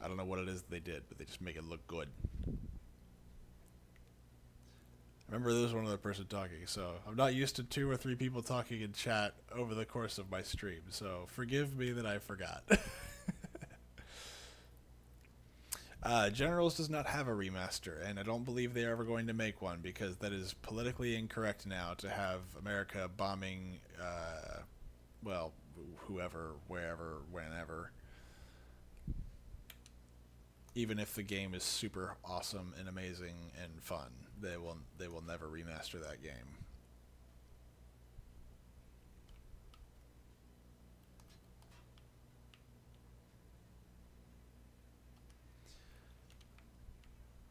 I don't know what it is they did, but they just make it look good. Remember, there was one other person talking, so I'm not used to two or three people talking in chat over the course of my stream. So forgive me that I forgot. uh, Generals does not have a remaster, and I don't believe they are ever going to make one because that is politically incorrect now to have America bombing, uh, well, whoever, wherever, whenever even if the game is super awesome and amazing and fun, they will they will never remaster that game.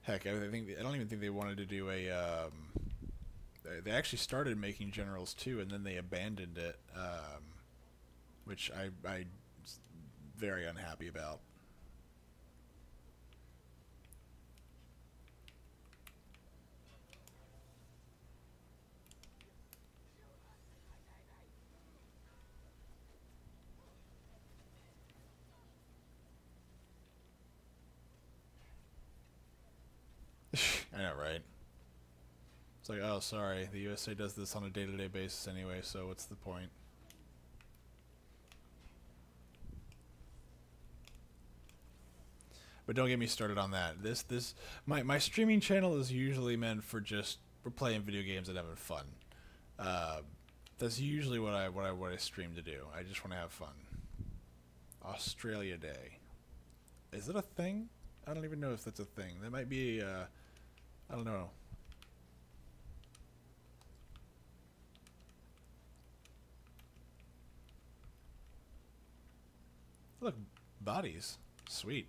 Heck, I think I don't even think they wanted to do a. Um, they actually started making Generals 2, and then they abandoned it, um, which I I very unhappy about. I know, right? It's like, oh, sorry, the USA does this on a day-to-day -day basis anyway, so what's the point? But don't get me started on that. This, this, my, my streaming channel is usually meant for just for playing video games and having fun. Uh, that's usually what I what I what I stream to do. I just want to have fun. Australia Day. Is it a thing? I don't even know if that's a thing. That might be. Uh, I don't know. Look, bodies. Sweet.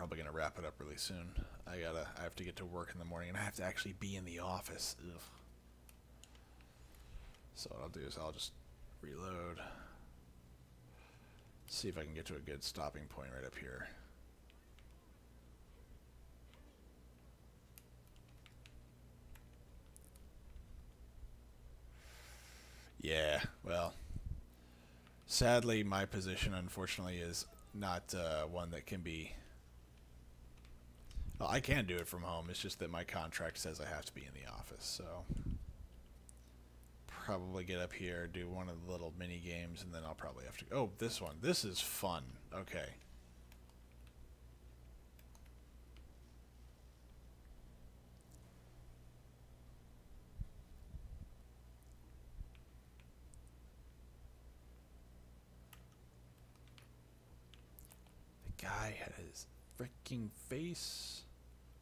I'm probably gonna wrap it up really soon. I gotta, I have to get to work in the morning, and I have to actually be in the office. Ugh. So what I'll do is I'll just reload. See if I can get to a good stopping point right up here. Yeah, well, Sadly, my position, unfortunately, is not uh, one that can be. Well, I can do it from home. It's just that my contract says I have to be in the office. So probably get up here, do one of the little mini games, and then I'll probably have to. Oh, this one. This is fun. Okay. The guy had his freaking face.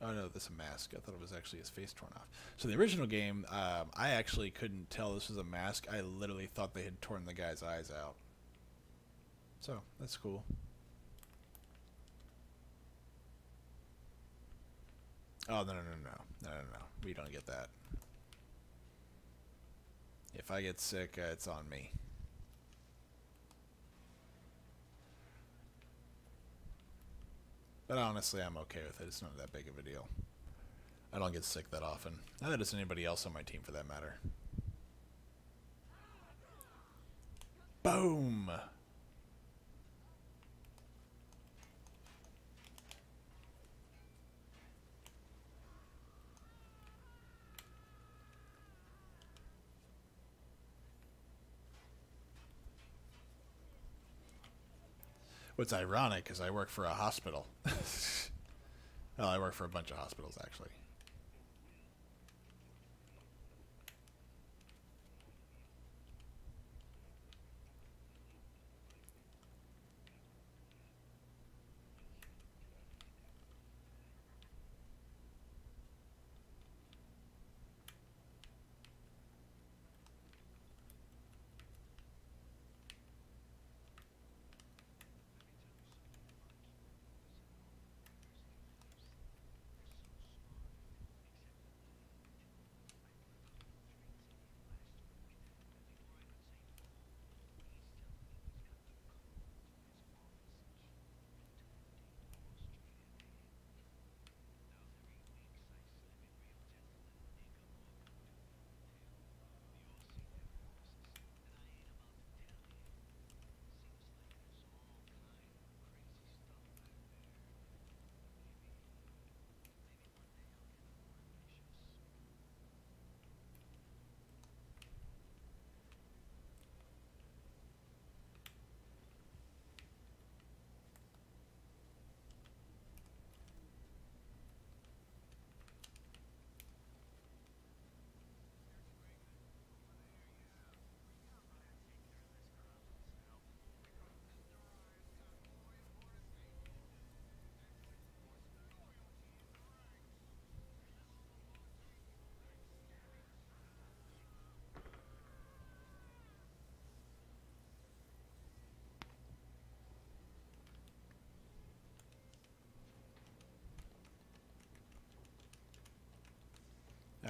Oh no, this is a mask. I thought it was actually his face torn off. So the original game, um, I actually couldn't tell this was a mask. I literally thought they had torn the guy's eyes out. So that's cool. Oh no no no no no no no! We don't get that. If I get sick, uh, it's on me. But honestly, I'm okay with it. It's not that big of a deal. I don't get sick that often. Neither does anybody else on my team for that matter. Boom! What's ironic is I work for a hospital. well, I work for a bunch of hospitals, actually.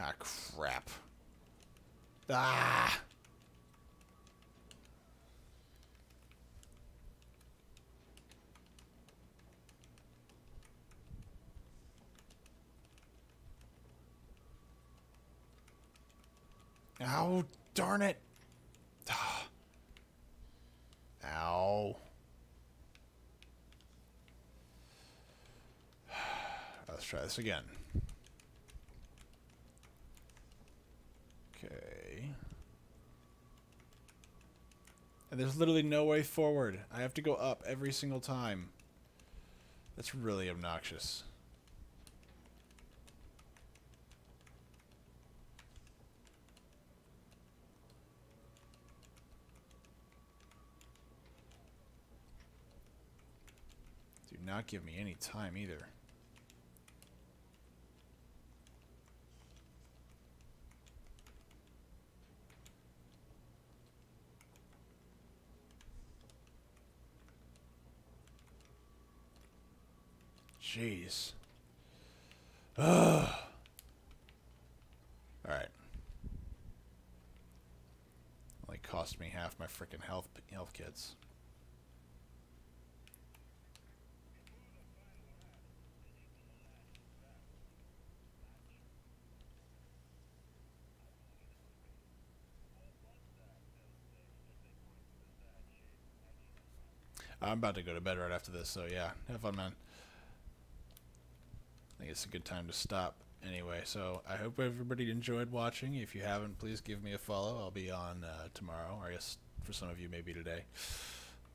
Ah, crap. Ah! Ow, darn it. Ow. Let's try this again. Okay. And there's literally no way forward. I have to go up every single time. That's really obnoxious. Do not give me any time either. Jeez. Ugh. Alright. Only cost me half my freaking health health kits. I'm about to go to bed right after this, so yeah, have fun, man. I think it's a good time to stop anyway. So I hope everybody enjoyed watching. If you haven't, please give me a follow. I'll be on uh, tomorrow, or I guess for some of you, maybe today.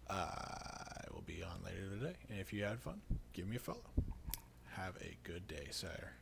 Uh, I will be on later today. And if you had fun, give me a follow. Have a good day, sire.